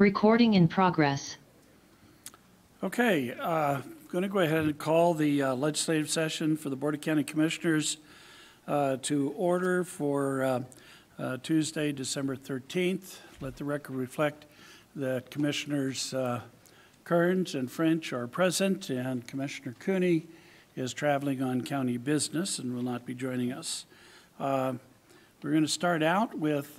Recording in progress. Okay, uh, I'm going to go ahead and call the uh, legislative session for the Board of County Commissioners uh, to order for uh, uh, Tuesday, December 13th. Let the record reflect that Commissioners uh, Kerns and French are present, and Commissioner Kuney is traveling on county business and will not be joining us. We're going to start out with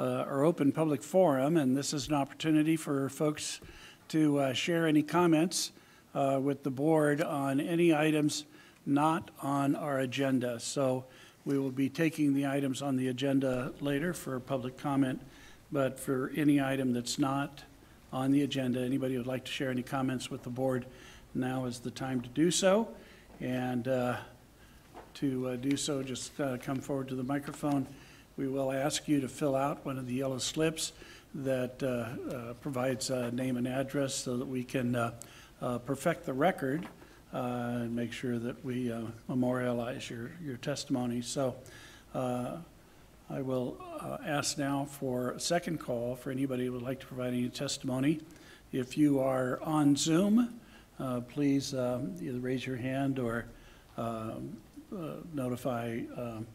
uh, our open public forum, and this is an opportunity for folks to uh, share any comments uh, with the board on any items not on our agenda. So we will be taking the items on the agenda later for public comment, but for any item that's not on the agenda, anybody who would like to share any comments with the board, now is the time to do so. And uh, to uh, do so, just come forward to the microphone. We will ask you to fill out one of the yellow slips that uh, uh, provides a name and address so that we can uh, uh, perfect the record uh, and make sure that we uh, memorialize your, your testimony. So I will ask now for a second call for anybody who would like to provide any testimony. If you are on Zoom, please um, either raise your hand or um, notify um,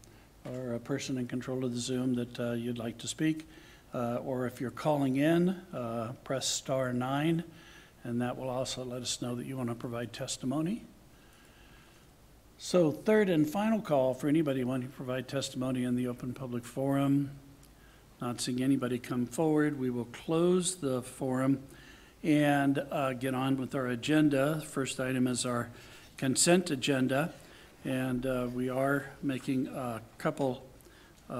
or a person in control of the Zoom that uh, you'd like to speak. Uh, Or if you're calling in, uh, press star nine, and that will also let us know that you want to provide testimony. So third and final call for anybody wanting to provide testimony in the open public forum. Not seeing anybody come forward, we will close the forum and uh, get on with our agenda. First item is our consent agenda, and uh, we are making a couple uh,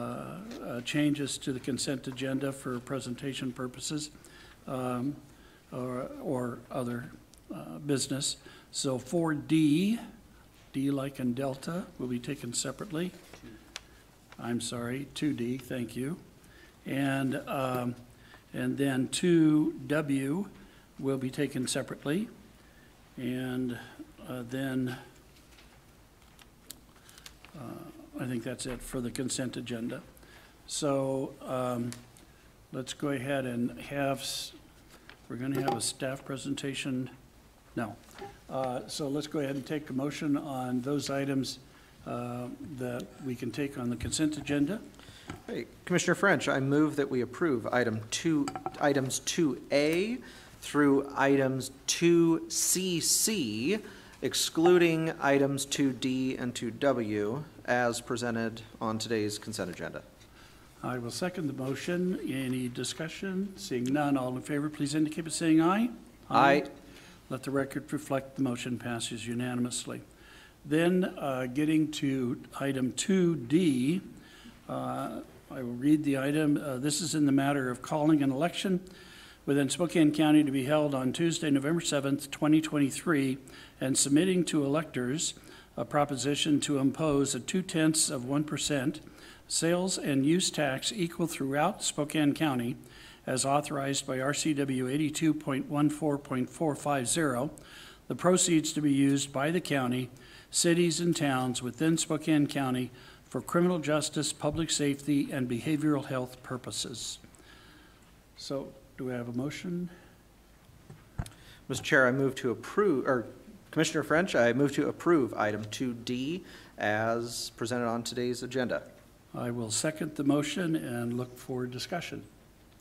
uh, changes to the consent agenda for presentation purposes um, or or other uh, business. So 4D, D like in Delta, will be taken separately. I'm sorry, 2D, thank you. And, um, and then 2W will be taken separately. And uh, then, I think that's it for the consent agenda. So um, let's go ahead and have, we're going to have a staff presentation. No. Uh, So let's go ahead and take a motion on those items uh, that we can take on the consent agenda. Hey, Commissioner French, I move that we approve item two, items two A through items two CC, excluding items two D and two W as presented on today's consent agenda. I will second the motion. Any discussion? Seeing none, all in favor, please indicate by saying aye. Aye. Let the record reflect the motion passes unanimously. Then, uh, getting to item 2D, uh, I will read the item. Uh, This is in the matter of calling an election within Spokane County to be held on Tuesday, November 7th, 2023, and submitting to electors a proposition to impose a two-tenths of 1% sales and use tax equal throughout Spokane County as authorized by RCW 82.14.450. The proceeds to be used by the county, cities, and towns within Spokane County for criminal justice, public safety, and behavioral health purposes. So, do we have a motion? Mr. Chair, I move to approve, or Commissioner French, I move to approve item two D as presented on today's agenda. I will second the motion and look for discussion.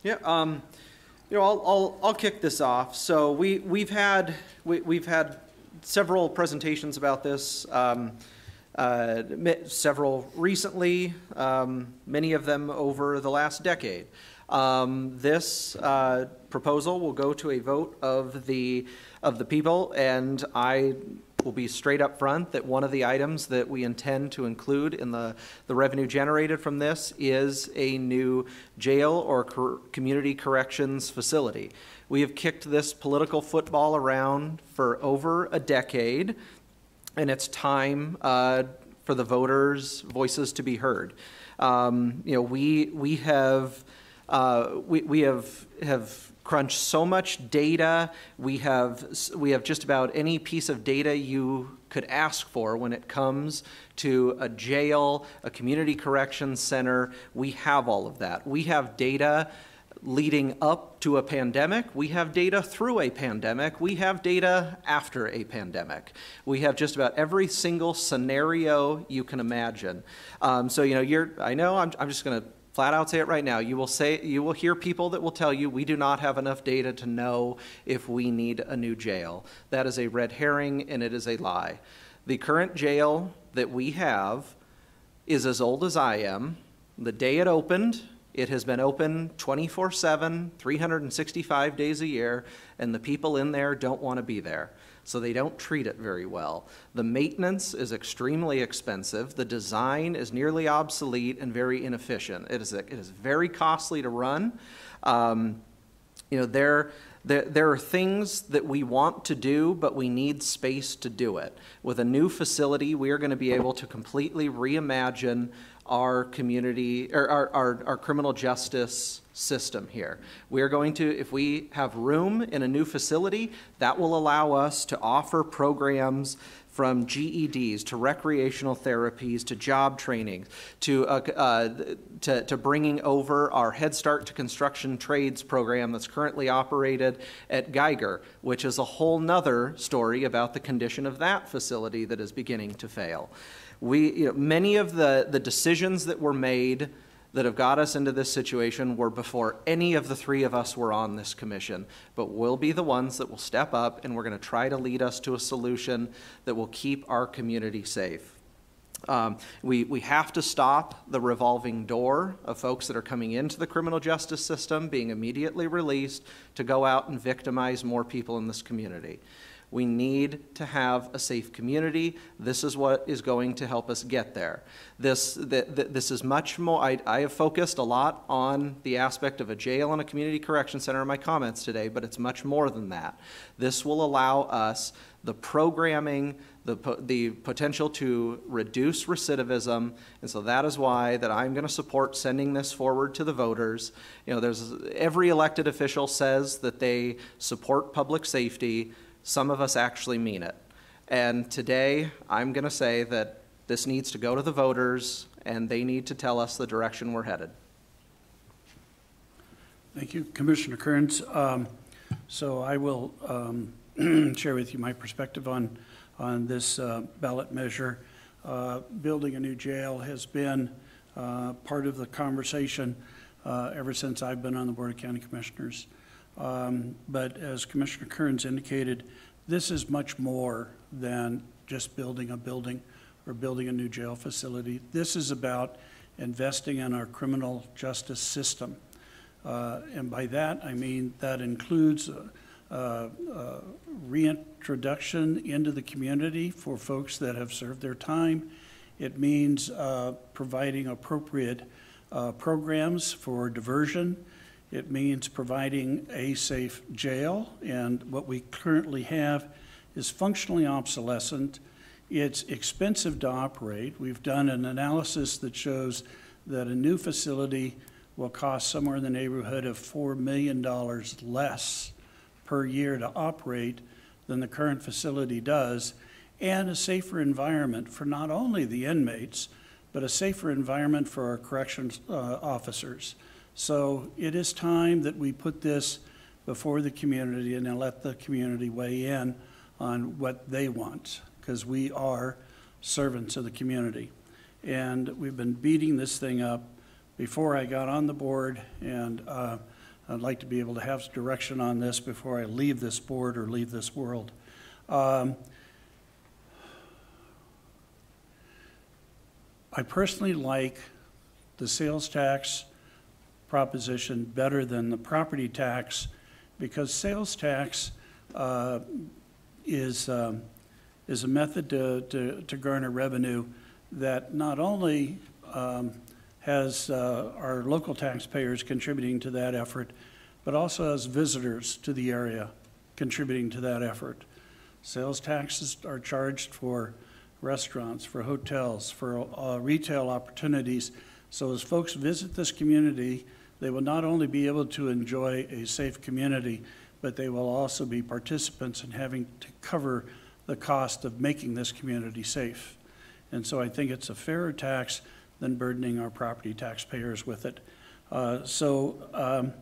Yeah, um, you know, I'll, I'll, I'll kick this off. So we, we've had, we, we've had several presentations about this, um, uh, several recently, um, many of them over the last decade. Um, this, uh, proposal will go to a vote of the, of the people, and I will be straight up front that one of the items that we intend to include in the, the revenue generated from this is a new jail or cor- community corrections facility. We have kicked this political football around for over a decade, and it's time uh, for the voters' voices to be heard. Um, you know, we we have uh, we we have have crunched so much data. We have we have just about any piece of data you could ask for when it comes to a jail, a community corrections center. We have all of that. We have data leading up to a pandemic. We have data through a pandemic. We have data after a pandemic. We have just about every single scenario you can imagine. Um, so, you know, you're, I know, I'm, I'm just going to flat out say it right now. You will say, you will hear people that will tell you we do not have enough data to know if we need a new jail. That is a red herring and it is a lie. The current jail that we have is as old as I am. The day it opened, it has been open 24 7, 365 days a year, and the people in there don't want to be there. So they don't treat it very well. The maintenance is extremely expensive. The design is nearly obsolete and very inefficient. It is, it is very costly to run. Um, you know, there, there, there are things that we want to do, but we need space to do it. With a new facility, we are going to be able to completely reimagine our community, or our, our, our criminal justice system here. We are going to, if we have room in a new facility, that will allow us to offer programs from GEDs to recreational therapies to job training to, uh, uh, to, to bringing over our Head Start to Construction Trades program that's currently operated at Geiger, which is a whole nother story about the condition of that facility that is beginning to fail. We, you know, many of the, the decisions that were made that have got us into this situation were before any of the three of us were on this commission. But we'll be the ones that will step up and we're going to try to lead us to a solution that will keep our community safe. Um, we, we have to stop the revolving door of folks that are coming into the criminal justice system being immediately released to go out and victimize more people in this community. We need to have a safe community. This is what is going to help us get there. This, the, the, this is much more, I, I have focused a lot on the aspect of a jail and a community correction center in my comments today, but it's much more than that. This will allow us the programming, the, the potential to reduce recidivism, and so that is why that I'm going to support sending this forward to the voters. You know, there's every elected official says that they support public safety. Some of us actually mean it. And today, I'm going to say that this needs to go to the voters, and they need to tell us the direction we're headed. Thank you, Commissioner Kerns. Um, so I will um, share with you my perspective on on this uh, ballot measure. Uh, building a new jail has been uh, part of the conversation uh, ever since I've been on the Board of County Commissioners. Um, but as Commissioner Kerns indicated, this is much more than just building a building or building a new jail facility. This is about investing in our criminal justice system. Uh, and by that, I mean that includes uh, uh, uh, reintroduction into the community for folks that have served their time. It means providing appropriate programs for diversion. It means providing a safe jail, and what we currently have is functionally obsolescent. It's expensive to operate. We've done an analysis that shows that a new facility will cost somewhere in the neighborhood of $4 million less per year to operate than the current facility does, and a safer environment for not only the inmates, but a safer environment for our corrections uh, officers. So it is time that we put this before the community and then let the community weigh in on what they want, because we are servants of the community. And we've been beating this thing up before I got on the board, and uh, I'd like to be able to have direction on this before I leave this board or leave this world. Um, I personally like the sales tax proposition better than the property tax because sales tax uh, is, um, is a method to, to, to, garner revenue that not only um, has uh, our local taxpayers contributing to that effort, but also has visitors to the area contributing to that effort. Sales taxes are charged for restaurants, for hotels, for uh, retail opportunities. So as folks visit this community, they will not only be able to enjoy a safe community, but they will also be participants in having to cover the cost of making this community safe. And so I think it's a fairer tax than burdening our property taxpayers with it. Uh, so um,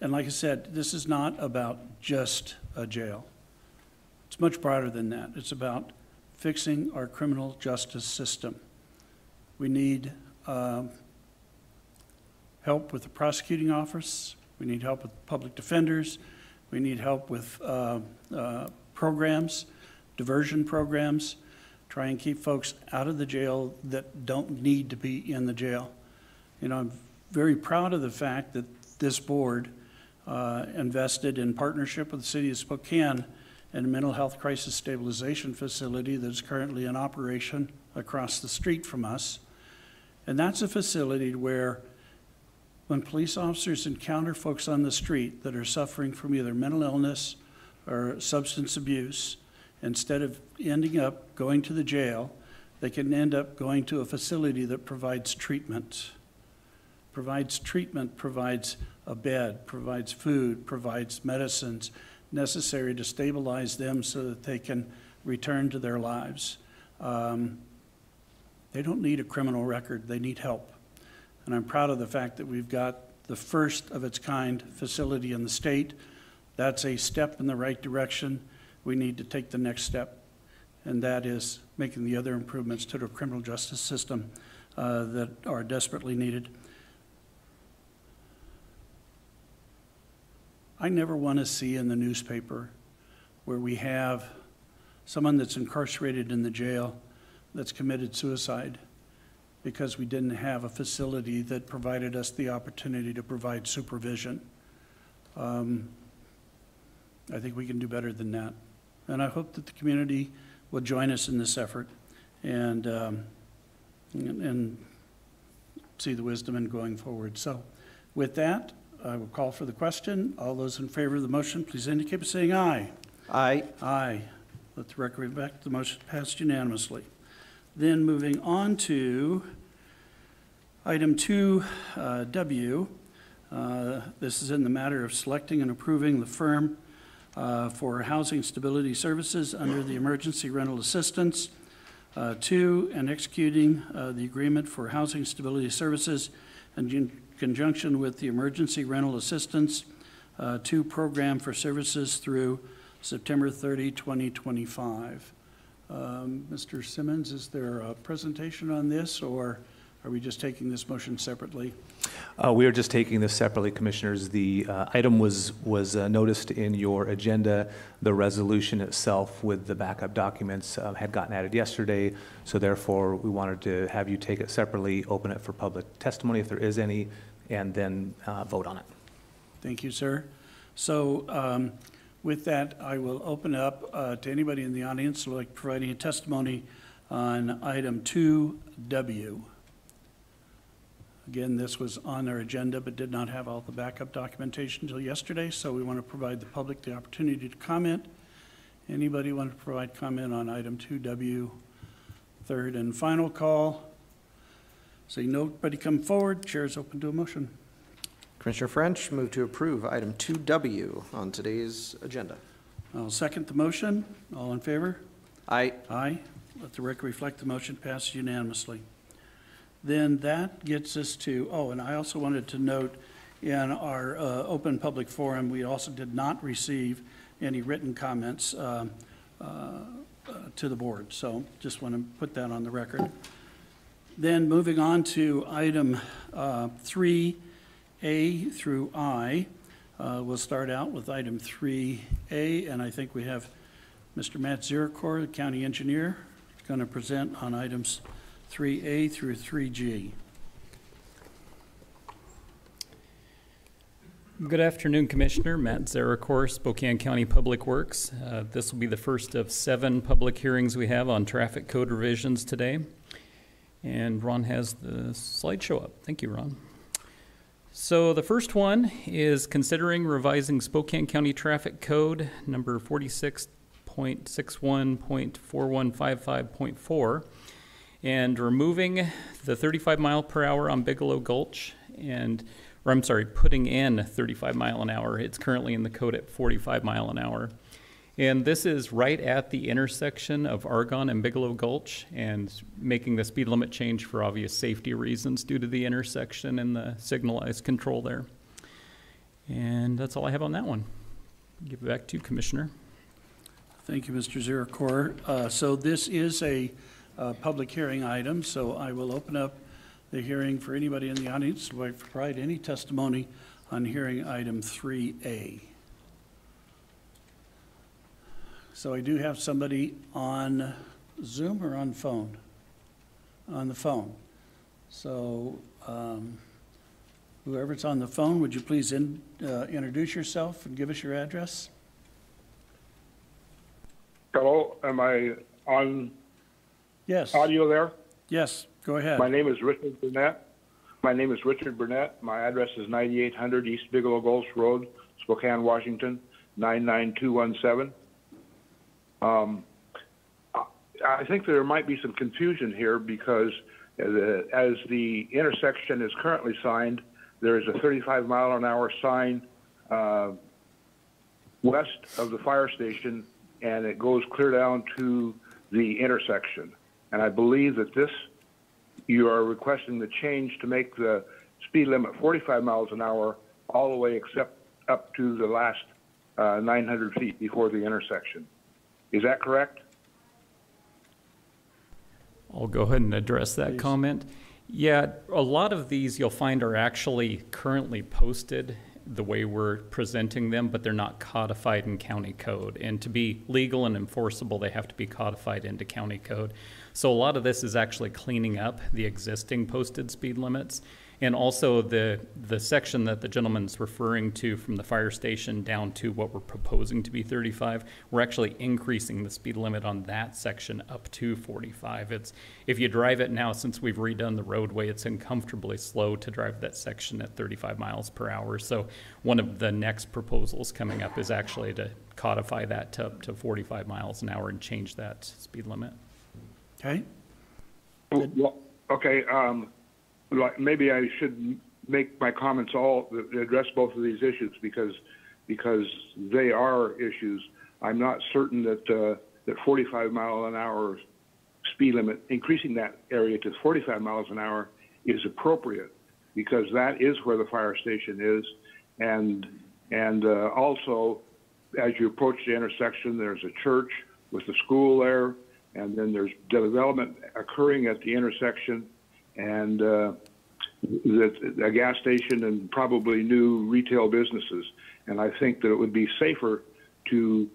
And like I said, this is not about just a jail. It's much broader than that. It's about fixing our criminal justice system. We need um, help with the prosecuting office. We need help with public defenders. We need help with uh, uh, programs, diversion programs, try and keep folks out of the jail that don't need to be in the jail. You know, I'm very proud of the fact that this board uh, invested in partnership with the city of Spokane in a mental health crisis stabilization facility that is currently in operation across the street from us. And that's a facility where when police officers encounter folks on the street that are suffering from either mental illness or substance abuse, instead of ending up going to the jail, they can end up going to a facility that provides treatment. Provides treatment, provides a bed, provides food, provides medicines necessary to stabilize them so that they can return to their lives. Um, they don't need a criminal record, they need help. And I'm proud of the fact that we've got the first of its kind facility in the state. That's a step in the right direction. We need to take the next step, and that is making the other improvements to the criminal justice system uh, that are desperately needed. I never want to see in the newspaper where we have someone that's incarcerated in the jail that's committed suicide because we didn't have a facility that provided us the opportunity to provide supervision. Um, I think we can do better than that. And I hope that the community will join us in this effort and, um, and, and see the wisdom in going forward. So with that, I will call for the question. All those in favor of the motion, please indicate by saying aye. Aye. Aye. Let the record reflect the motion passed unanimously. Then moving on to item 2W. Uh, This is in the matter of selecting and approving the firm uh, for housing stability services under the emergency rental assistance. Uh, Two, and executing uh, the agreement for housing stability services in conjunction with the emergency rental assistance uh, two program for services through September 30, 2025. Um, Mr. Simmons, is there a presentation on this, or are we just taking this motion separately? Uh, We are just taking this separately, Commissioners. The uh, item was, was uh, noticed in your agenda. The resolution itself with the backup documents uh, had gotten added yesterday, so therefore, we wanted to have you take it separately, open it for public testimony if there is any, and then uh, vote on it. Thank you, sir. So um, with that, I will open up uh, to anybody in the audience who would like providing a testimony on item 2W. Again, this was on our agenda but did not have all the backup documentation until yesterday, so we want to provide the public the opportunity to comment. Anybody want to provide comment on item 2W? Third and final call. Seeing nobody come forward, chair is open to a motion. Commissioner French, move to approve item 2W on today's agenda. I'll second the motion. All in favor? Aye. Aye. Let the record reflect the motion passes unanimously. Then that gets us to, oh, and I also wanted to note, in our uh, open public forum, we also did not receive any written comments um, uh, uh, to the board. So just want to put that on the record. Then moving on to item uh, 3A through I. Uh, We'll start out with item 3A, and I think we have Mr. Matt Zarecor, the county engineer, going to present on items 3A through 3G. Good afternoon, Commissioner. Matt Zarecor, Spokane County Public Works. Uh, This will be the first of seven public hearings we have on traffic code revisions today. And Ron has the slideshow up. Thank you, Ron. So the first one is considering revising Spokane County Traffic Code number 46.61.4155.4 and removing the 35 mile per hour on Bigelow Gulch and, or I'm sorry, putting in 35 mile an hour. It's currently in the code at 45 mile an hour. And this is right at the intersection of Argonne and Bigelow Gulch and making the speed limit change for obvious safety reasons due to the intersection and the signalized control there. And that's all I have on that one. Give it back to you, Commissioner. Thank you, Mr. Zarecor. Uh, So this is a uh, public hearing item, so I will open up the hearing for anybody in the audience who provide any testimony on hearing item 3A. So I do have somebody on Zoom or on phone? On the phone. So um, whoever's on the phone, would you please in- uh, introduce yourself and give us your address? Hello, am I on Yes, audio there? yes, go ahead. My name is Richard Burnett. My name is Richard Burnett. My address is 9800 East Bigelow Gulch Road, Spokane, Washington, 99217. Um, I- think there might be some confusion here because uh, as the intersection is currently signed, there is a 35 mile an hour sign uh, west of the fire station, and it goes clear down to the intersection. And I believe that this, you are requesting the change to make the speed limit 45 miles an hour all the way except up to the last uh, 900 feet before the intersection. Is that correct? I'll go ahead and address that Please. comment. Yeah, a lot of these you'll find are actually currently posted the way we're presenting them, but they're not codified in county code. And to be legal and enforceable, they have to be codified into county code. So a lot of this is actually cleaning up the existing posted speed limits. And also the, the section that the gentleman's referring to from the fire station down to what we're proposing to be thirty-five, we're actually increasing the speed limit on that section up to forty-five. It's, if you drive it now, since we've redone the roadway, it's uncomfortably slow to drive that section at thirty-five miles per hour. So one of the next proposals coming up is actually to codify that to up to forty-five miles an hour and change that speed limit. Okay, Well, okay, um, like, maybe I should make my comments all, address both of these issues because, because they are issues. I'm not certain that, uh, that 45 mile an hour speed limit, increasing that area to 45 miles an hour is appropriate because that is where the fire station is. And, and, uh, also, as you approach the intersection, there's a church with a school there, and then there's development occurring at the intersection, and uh, that a gas station and probably new retail businesses. And I think that it would be safer to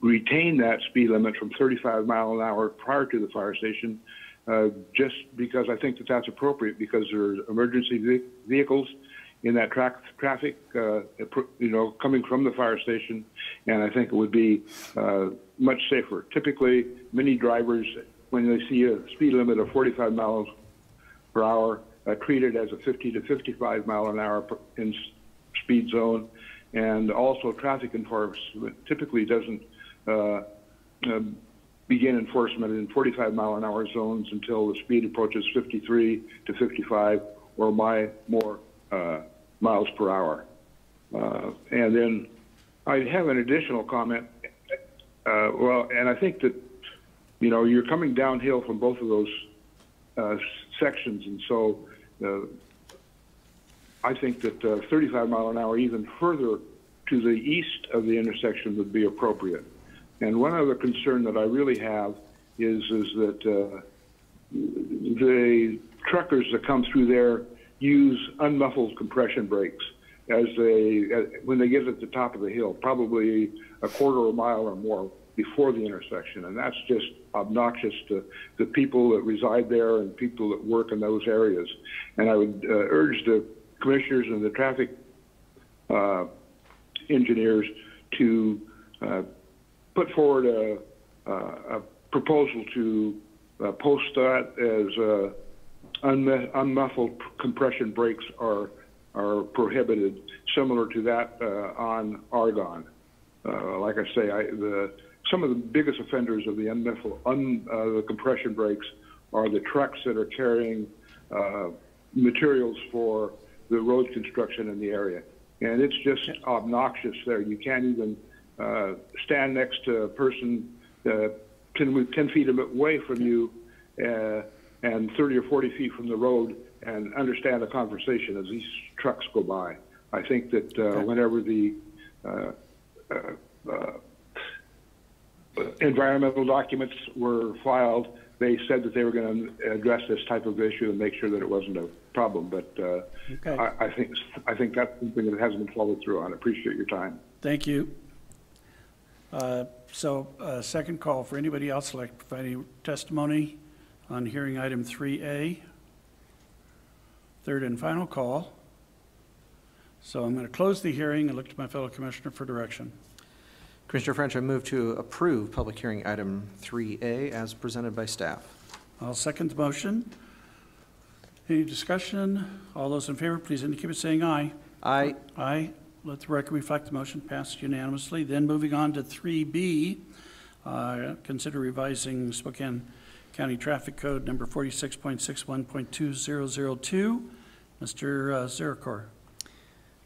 retain that speed limit from 35 mile an hour prior to the fire station, uh, just because I think that that's appropriate because there are emergency ve- vehicles in that track, traffic, uh, you know, coming from the fire station, and I think it would be uh, much safer. Typically, many drivers, when they see a speed limit of 45 miles per hour, uh, treat it as a 50 to 55 mile an hour in speed zone, and also traffic enforcement typically doesn't uh, um, begin enforcement in 45 mile an hour zones until the speed approaches 53 to 55 or my more uh, miles per hour. Uh, and then I have an additional comment. Uh, well, and I think that you know you're coming downhill from both of those uh, sections, and so uh, I think that uh, 35 mile an hour, even further to the east of the intersection, would be appropriate. And one other concern that I really have is is that uh, the truckers that come through there use unmuffled compression brakes as they uh, when they get at the top of the hill, probably a quarter of a mile or more before the intersection, and that's just obnoxious to the people that reside there and people that work in those areas. And I would uh, urge the commissioners and the traffic uh, engineers to uh, put forward a, a, proposal to uh, post that as uh, unmu- unmuffled compression brakes are are prohibited, similar to that uh, on Argonne. Like I say, I, the some of the biggest offenders of the un, uh, the compression brakes are the trucks that are carrying uh, materials for the road construction in the area, and it's just obnoxious there. You can't even uh, stand next to a person uh, 10, 10 feet away from you uh, and 30 or 40 feet from the road and understand a conversation as these trucks go by. I think that uh, whenever the uh, uh, uh, environmental documents were filed, they said that they were going to address this type of issue and make sure that it wasn't a problem. But uh, Okay. I, I think I think that's something that hasn't been followed through on. I Appreciate your time. Thank you. Uh, So, uh, second call for anybody else like to provide any testimony on hearing item 3A. Third and final call. So I'm going to close the hearing and look to my fellow commissioner for direction. Commissioner French, I move to approve public hearing item 3A as presented by staff. I'll second the motion. Any discussion? All those in favor, please indicate by saying aye. Aye. Aye. Let the record reflect the motion passed unanimously. Then moving on to 3B, uh, consider revising Spokane County Traffic Code number 46.61.2002. Mr. uh, Zarecor.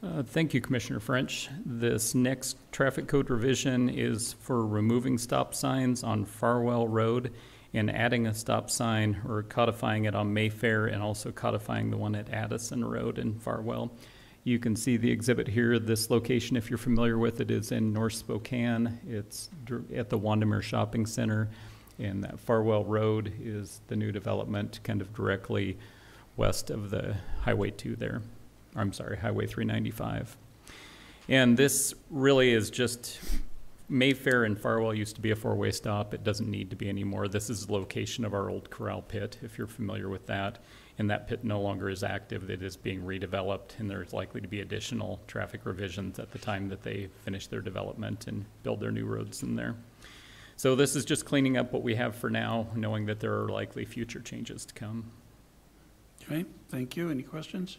Uh, Thank you, Commissioner French. This next traffic code revision is for removing stop signs on Farwell Road and adding a stop sign or codifying it on Mayfair and also codifying the one at Addison Road in Farwell. You can see the exhibit here. This location, if you're familiar with it, is in North Spokane. It's at the Wandermere Shopping Center. And that Farwell Road is the new development kind of directly west of the Highway 2 there. I'm sorry, Highway 395. And this really is just, Mayfair and Farwell used to be a four-way stop. It doesn't need to be anymore. This is the location of our old corral pit, if you're familiar with that. And that pit no longer is active. It is being redeveloped, and there's likely to be additional traffic revisions at the time that they finish their development and build their new roads in there. So this is just cleaning up what we have for now, knowing that there are likely future changes to come. Okay, thank you. Any questions?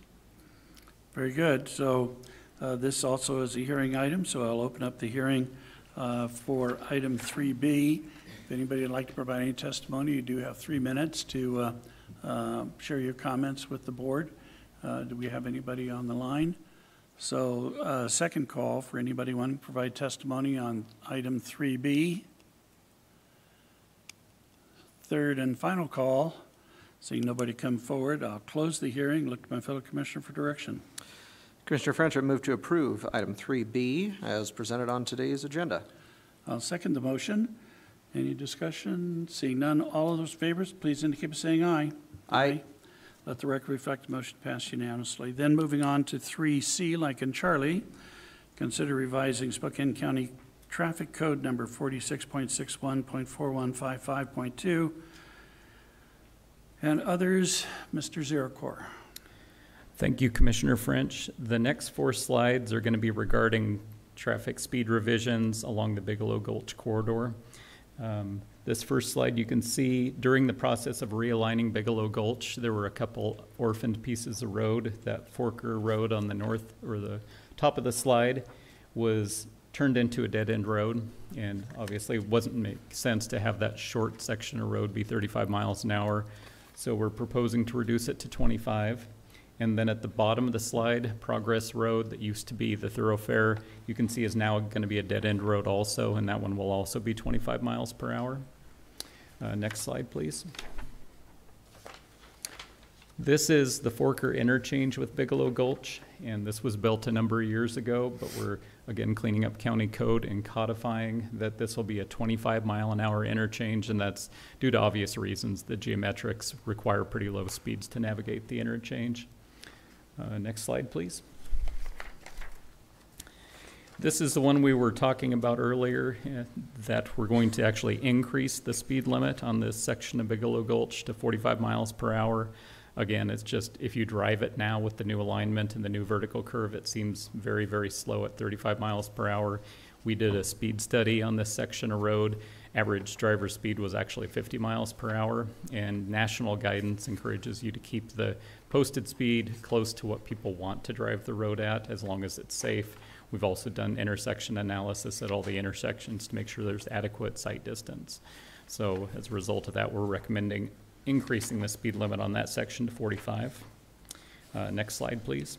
Very good. So uh, this also is a hearing item, so I'll open up the hearing uh, for item 3B. If anybody would like to provide any testimony, you do have three minutes to uh, uh, share your comments with the board. Uh, Do we have anybody on the line? So uh, second call for anybody wanting to provide testimony on item 3B. Third and final call. Seeing nobody come forward, I'll close the hearing, look to my fellow commissioner for direction. Commissioner French, I move to approve item 3B as presented on today's agenda. I'll second the motion. Any discussion? Seeing none, all of those favors, please indicate by saying aye. Aye. Let the record reflect the motion passed unanimously. Then moving on to 3C, like in Charlie, consider revising Spokane County Traffic Code Number 46.61.4155.2 and others, Mr. Zarecor. Thank you, Commissioner French. The next four slides are going to be regarding traffic speed revisions along the Bigelow Gulch corridor. Um, This first slide, you can see during the process of realigning Bigelow Gulch, there were a couple orphaned pieces of road. That Forker Road on the north, or the top of the slide, was turned into a dead-end road. And obviously, it wasn't make sense to have that short section of road be 35 miles an hour. So we're proposing to reduce it to 25. And then at the bottom of the slide, Progress Road that used to be the thoroughfare, you can see is now going to be a dead-end road also, and that one will also be 25 miles per hour. Uh, Next slide, please. This is the Forker interchange with Bigelow Gulch, and this was built a number of years ago, but we're, again, cleaning up county code and codifying that this will be a 25 mile an hour interchange, and that's due to obvious reasons. The geometrics require pretty low speeds to navigate the interchange. Uh, Next slide, please. This is the one we were talking about earlier, eh, that we're going to actually increase the speed limit on this section of Bigelow Gulch to 45 miles per hour. Again, it's just, if you drive it now with the new alignment and the new vertical curve, it seems very, very slow at 35 miles per hour. We did a speed study on this section of road. Average driver speed was actually 50 miles per hour, and national guidance encourages you to keep the posted speed close to what people want to drive the road at, as long as it's safe. We've also done intersection analysis at all the intersections to make sure there's adequate sight distance. So as a result of that, we're recommending increasing the speed limit on that section to 45. Uh, Next slide, please.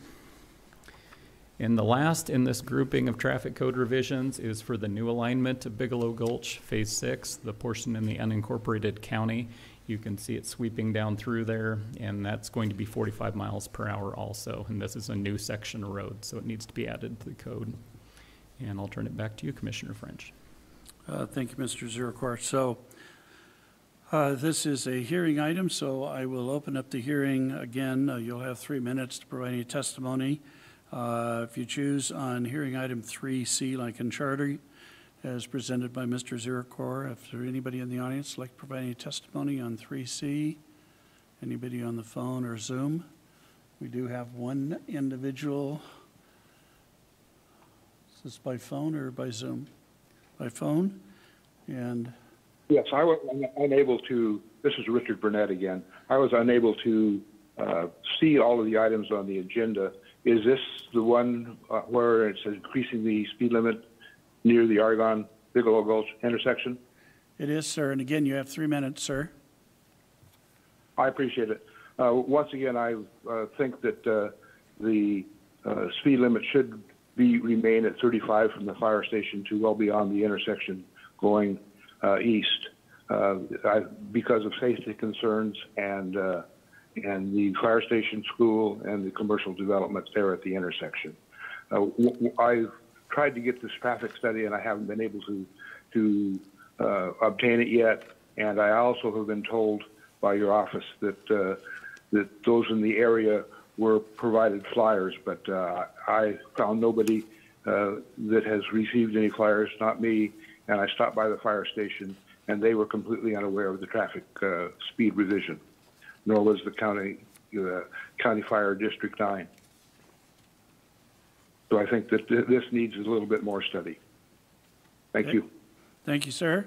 And the last in this grouping of traffic code revisions is for the new alignment of Bigelow Gulch Phase 6, the portion in the unincorporated county. You can see it sweeping down through there, and that's going to be 45 miles per hour also. And this is a new section of road, so it needs to be added to the code. And I'll turn it back to you, Commissioner French. Uh, Thank you, Mr. Zarecor. So uh, this is a hearing item, so I will open up the hearing again. Uh, You'll have three minutes to provide any testimony. Uh, If you choose on hearing item 3C, like in charter, as presented by Mr. Zarecor, if there anybody in the audience like to provide any testimony on 3C, anybody on the phone or Zoom? We do have one individual. Is this by phone or by Zoom? By phone? And Yes, I was un- unable to, this is Richard Burnett again. I was unable to uh, see all of the items on the agenda. Is this the one uh, where it says increasing the speed limit near the Argonne Bigelow Gulch intersection? It is, sir, and again, you have three minutes, sir. I appreciate it. Uh, Once again, I uh, think that uh, the uh, speed limit should be, remain at 35 from the fire station to well beyond the intersection going uh, east uh, I- because of safety concerns and, uh, and the fire station, school, and the commercial developments there at the intersection. Uh, I've tried to get this traffic study, and I haven't been able to, to obtain it yet. And I also have been told by your office that, that those in the area were provided flyers, but uh, I found nobody uh, that has received any flyers, not me. And I stopped by the fire station, and they were completely unaware of the traffic uh, speed revision, nor was the county, uh, County Fire District 9. So I think that th- this needs a little bit more study. Thank Okay. you. Thank you, sir.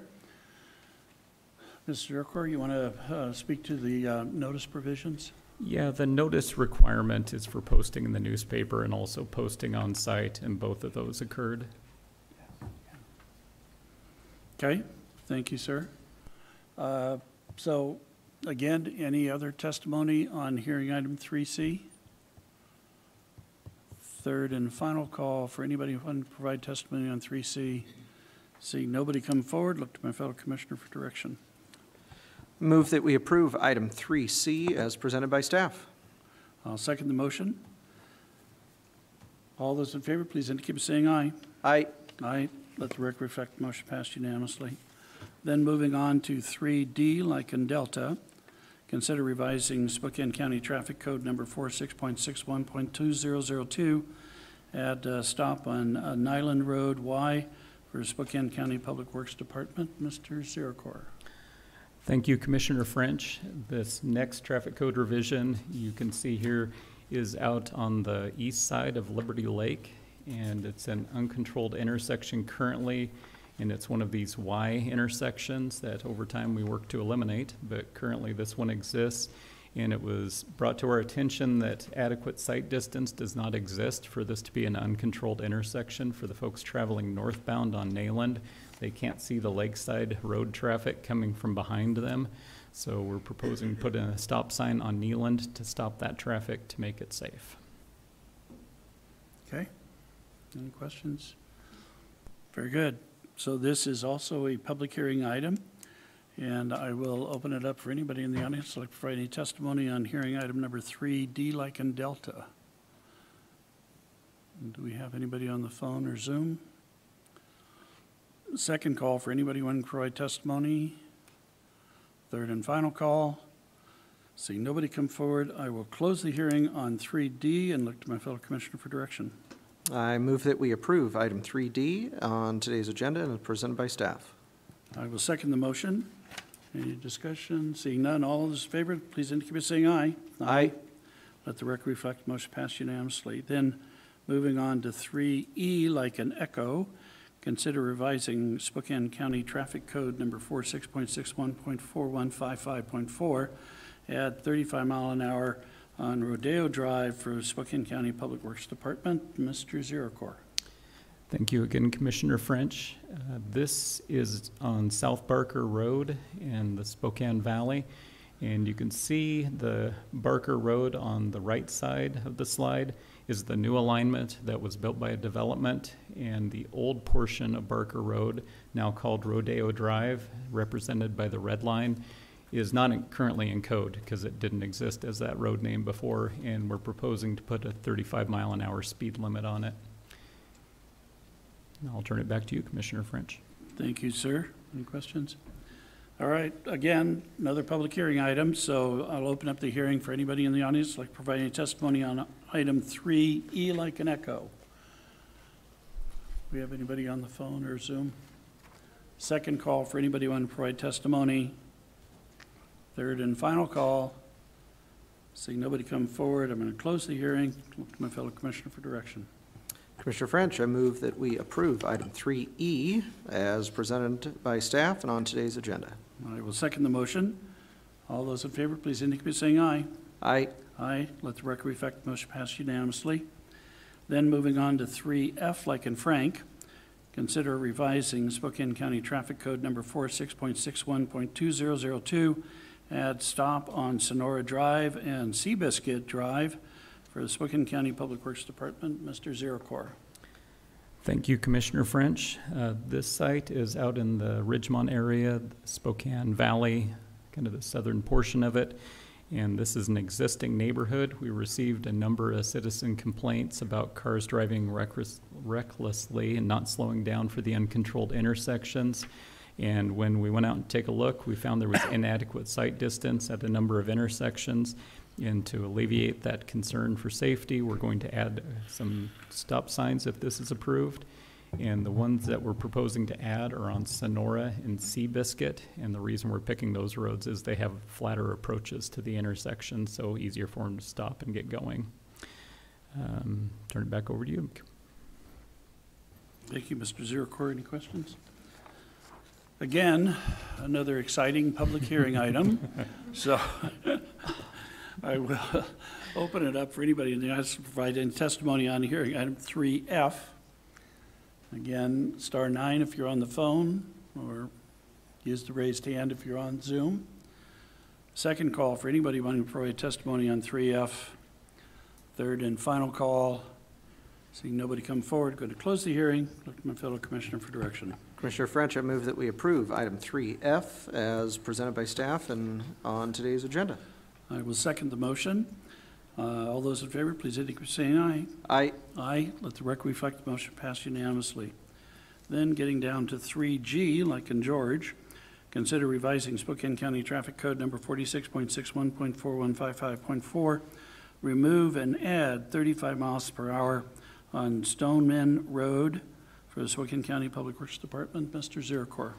Mr. Zarecor, you want to speak to the uh, notice provisions? Yeah, the notice requirement is for posting in the newspaper and also posting on site, and both of those occurred. Okay, thank you, sir. Uh, So, again, any other testimony on hearing item 3C? Third and final call for anybody who wants to provide testimony on 3C. Seeing nobody come forward, look to my fellow commissioner for direction. Move that we approve item 3C as presented by staff. I'll second the motion. All those in favor, please indicate by saying aye. Aye. Aye. Let the record reflect motion passed unanimously. Then moving on to 3D, like in Delta, consider revising Spokane County Traffic Code Number 46.61.2002, add a stop on uh, Nyland Road Y for Spokane County Public Works Department. Mr. Zarecor. Thank you, Commissioner French. This next traffic code revision, you can see here, is out on the east side of Liberty Lake, and it's an uncontrolled intersection currently, and it's one of these Y intersections that over time we work to eliminate, but currently this one exists. And it was brought to our attention that adequate sight distance does not exist for this to be an uncontrolled intersection for the folks traveling northbound on Nayland. They can't see the lakeside road traffic coming from behind them. So we're proposing put a stop sign on Neeland to stop that traffic to make it safe. Any questions? Very good. So this is also a public hearing item, and I will open it up for anybody in the audience to provide any testimony on hearing item number three, D like in Delta. And Do we have anybody on the phone or Zoom? Second call for anybody wanting to provide testimony. Third and final call. Seeing nobody come forward, I will close the hearing on 3D and look to my fellow commissioner for direction. I move that we approve item 3D on today's agenda and presented by staff. I will second the motion. Any discussion? Seeing none, all those in favor, please indicate by saying aye. Aye. Let the record reflect, motion passed unanimously. Then, moving on to 3E, like an echo, consider revising Spokane County Traffic Code Number 46.61.4155.4, add 35 mile an hour on Rodeo Drive for Spokane County Public Works Department. Mr. Zarecor. Thank you again, Commissioner French. Uh, This is on South Barker Road in the Spokane Valley. And you can see the Barker Road on the right side of the slide is the new alignment that was built by a development. And the old portion of Barker Road, now called Rodeo Drive, represented by the red line, is not in- currently in code because it didn't exist as that road name before, and we're proposing to put a 35 mile an hour speed limit on it. And I'll turn it back to you, Commissioner French. Thank you, sir. Any questions? All right, again, another public hearing item, so I'll open up the hearing for anybody in the audience like providing testimony on item 3E like an echo. We have anybody on the phone or Zoom? Second call for anybody wanting to provide testimony. Third and final call. Seeing nobody come forward, I'm going to close the hearing. Look to my fellow commissioner for direction. Commissioner French, I move that we approve item 3E as presented by staff and on today's agenda. I will second the motion. All those in favor, please indicate by saying aye. Aye. Aye. Let the record reflect the motion passed unanimously. Then moving on to 3F, like in Frank, consider revising Spokane County Traffic Code Number 46.61.2002, add stop on Sonora Drive and Seabiscuit Drive for the Spokane County Public Works Department. Mr. Zarecor. Thank you, Commissioner French. Uh, This site is out in the Ridgemont area, Spokane Valley, kind of the southern portion of it. And this is an existing neighborhood. We received a number of citizen complaints about cars driving reckless- recklessly and not slowing down for the uncontrolled intersections. And when we went out and take a look, we found there was inadequate sight distance at a number of intersections. And to alleviate that concern for safety, we're going to add some stop signs if this is approved. And the ones that we're proposing to add are on Sonora and Seabiscuit. And the reason we're picking those roads is they have flatter approaches to the intersection, so easier for them to stop and get going. Um, Turn it back over to you. Thank you, Mr. Zarecor. Any questions? Again, another exciting public hearing item. So I will open it up for anybody in the audience to provide any testimony on hearing item 3F. Again, star nine if you're on the phone, or use the raised hand if you're on Zoom. Second call for anybody wanting to provide testimony on 3F. Third and final call. Seeing nobody come forward, going to close the hearing. Look to my fellow commissioner for direction. Commissioner French, I move that we approve item 3F as presented by staff and on today's agenda. I will second the motion. Uh, All those in favor, please indicate by saying aye. Aye. Aye. Let the record reflect the motion passed unanimously. Then getting down to 3G, like in George, consider revising Spokane County Traffic Code Number 46.61.4155.4, remove and add 35 miles per hour on Stoneman Road for the Spokane County Public Works Department. Mr. Zarecor.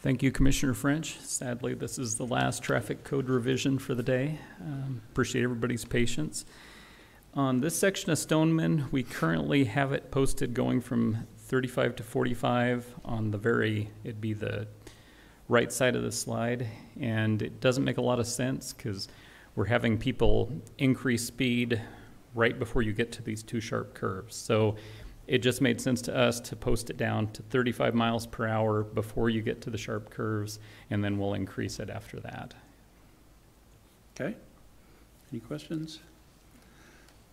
Thank you, Commissioner French. Sadly, this is the last traffic code revision for the day. Um, Appreciate everybody's patience. On this section of Stoneman, we currently have it posted going from 35 to 45 on the very, it'd be the right side of the slide. And it doesn't make a lot of sense because we're having people increase speed right before you get to these two sharp curves. So it just made sense to us to post it down to 35 miles per hour before you get to the sharp curves, and then we'll increase it after that. Okay? Any questions?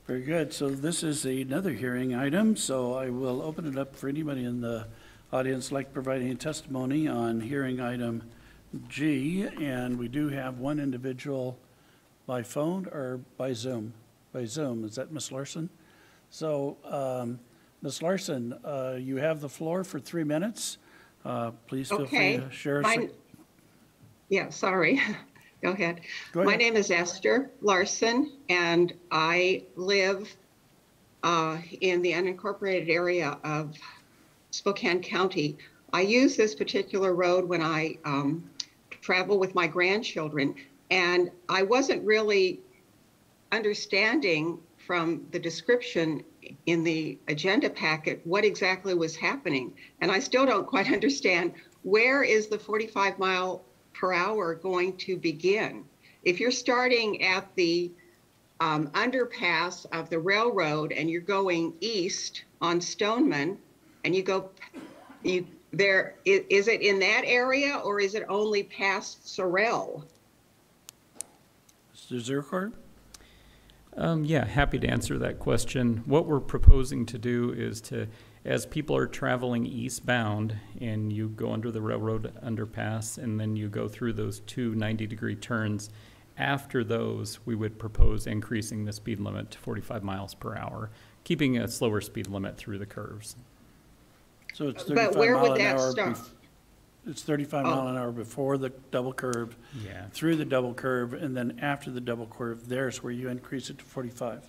Very good. So this is another hearing item, so I will open it up for anybody in the audience like to provide testimony on hearing item G. And we do have one individual by phone or by Zoom? By Zoom. Is that Ms. Larson? So, um, Ms. Larson, uh, you have the floor for three minutes. Uh, Please feel free to share. Mine- Yeah, sorry. Go ahead. Go My name is Esther Larson, and I live uh, in the unincorporated area of Spokane County. I use this particular road when I um, travel with my grandchildren, and I wasn't really understanding from the description in the agenda packet what exactly was happening. And I still don't quite understand where is the 45 mile per hour going to begin? If you're starting at the um, underpass of the railroad and you're going east on Stoneman and you go, you there, is it in that area or is it only past Sorrel? Mr. Zarecor? Um, yeah, happy to answer that question. What we're proposing to do is to As people are traveling eastbound and you go under the railroad underpass and then you go through those two 90-degree turns, after those, we would propose increasing the speed limit to 45 miles per hour, keeping a slower speed limit through the curves. So it's But 35 where mile would an that hour. stop? bef- It's 35 Oh. mile an oh. hour before the double curve, Yeah. through the double curve, and then after the double curve, there's where you increase it to 45,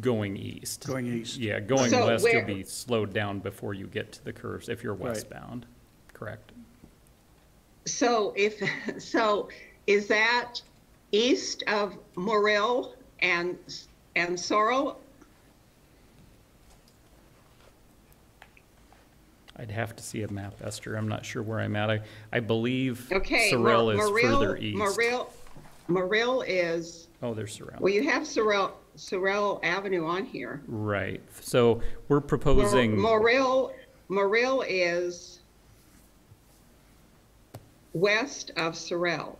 Going east. going east. Yeah, going So west, you'll where- be slowed down before you get to the curves if you're Right. westbound. Correct. So if, so is that east of Morrill and, and Sorrel? I'd have to see a map, Esther. I'm not sure where I'm at. I, I believe Okay. Sorrel Mor- is Morrill- further east. Morrill, Morrill is, Oh, there's Sorrel. well, you have Sorrel, Sorrel Avenue on here. Right. So we're Mor- proposing, Morrill, Morrill is west of Sorrel.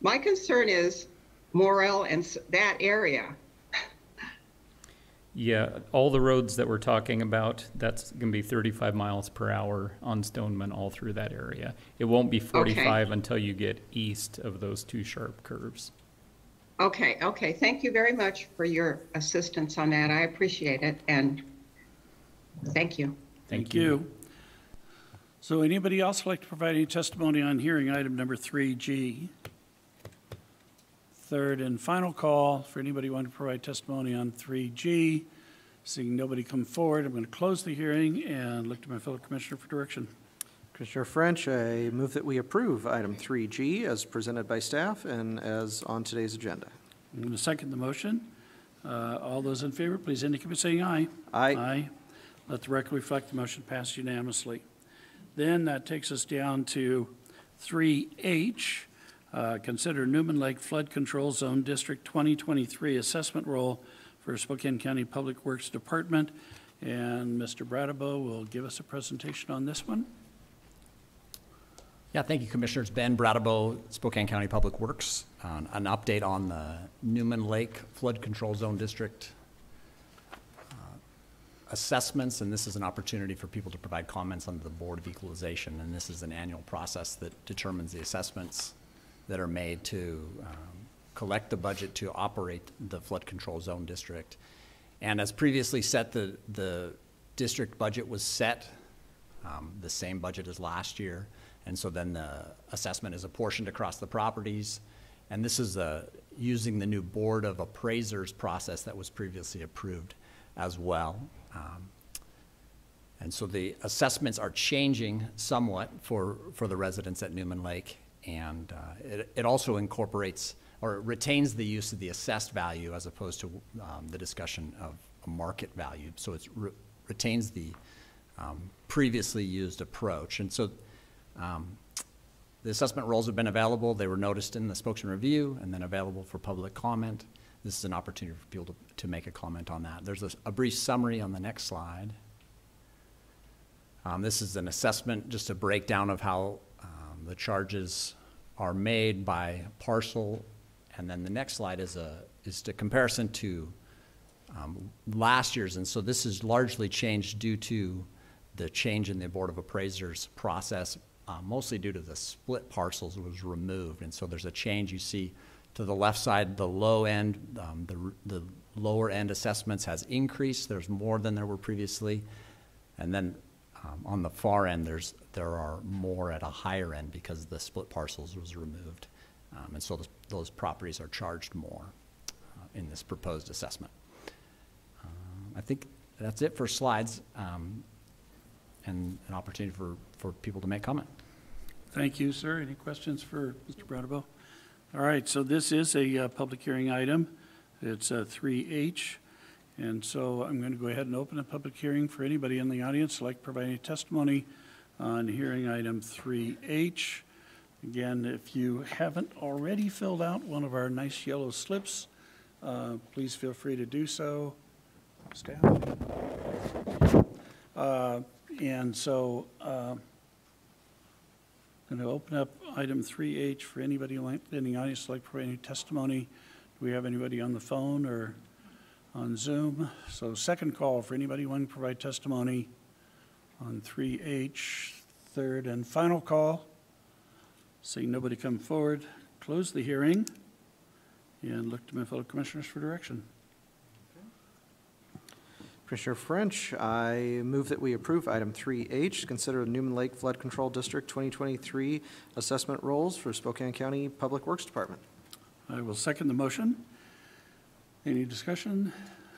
My concern is Morrill and that area. Yeah, all the roads that we're talking about, that's going to be 35 miles per hour on Stoneman all through that area. It won't be 45 until you get east of those two sharp curves. Okay, okay, thank you very much for your assistance on that. I appreciate it, and thank you. Thank you. So anybody else like to provide any testimony on hearing item number 3G? Third and final call for anybody wanting to provide testimony on 3G. Seeing nobody come forward, I'm going to close the hearing and look to my fellow commissioner for direction. Commissioner French, I move that we approve item 3G as presented by staff and as on today's agenda. I'm going to second the motion. Uh, All those in favor, please indicate by saying aye. Aye. Aye. Let the record reflect the motion passed unanimously. Then that takes us down to 3H, uh, consider Newman Lake Flood Control Zone District 2023 assessment roll for Spokane County Public Works Department. And Mr. Bradabo will give us a presentation on this one. Yeah, thank you, Commissioners. Ben Bradabo, Spokane County Public Works. Uh, An update on the Newman Lake Flood Control Zone District uh, assessments, and this is an opportunity for people to provide comments under the Board of Equalization. And this is an annual process that determines the assessments that are made to um, collect the budget to operate the Flood Control Zone District. And as previously set, the, the district budget was set um, the same budget as last year. And so then the assessment is apportioned across the properties. And this is uh, using the new Board of Appraisers process that was previously approved as well. Um, And so the assessments are changing somewhat for, for the residents at Newman Lake. And uh, it, it also incorporates, or retains the use of the assessed value as opposed to um, the discussion of a market value. So it retains the um, previously used approach. And so um, the assessment rolls have been available. They were noticed in the Spokesman-Review and then available for public comment. This is an opportunity for people to, to make a comment on that. There's a, a brief summary on the next slide. Um, this is an assessment, just a breakdown of how um, the charges are made by parcel. And then the next slide is a is a comparison to um, last year's. And so this is largely changed due to the change in the Board of Appraisers process, uh, mostly due to the split parcels was removed. And so there's a change you see to the left side, the low end, um, the, the lower end assessments has increased. There's more than there were previously. And then um, on the far end, there's, there are more at a higher end because the split parcels was removed. Um, and so those, those properties are charged more uh, in this proposed assessment. Um, I think that's it for slides um, and an opportunity for, for people to make comment. Thank you, sir. Any questions for Mr. Bradabo? All right, so this is a uh, public hearing item. It's uh, 3H. And so I'm going to go ahead and open a public hearing for anybody in the audience who'd like to provide any testimony on hearing item 3H. Again, if you haven't already filled out one of our nice yellow slips, uh, please feel free to do so. Staff? Uh, And so uh, I'm Going to open up item 3H for anybody in the audience like provide any testimony. Do we have anybody on the phone or on Zoom? So second call for anybody wanting to provide testimony on 3H, third and final call. Seeing nobody come forward, close the hearing and look to my fellow commissioners for direction. Commissioner French, I move that we approve item 3H, consider the Newman Lake Flood Control District 2023 assessment rolls for Spokane County Public Works Department. I will second the motion. Any discussion?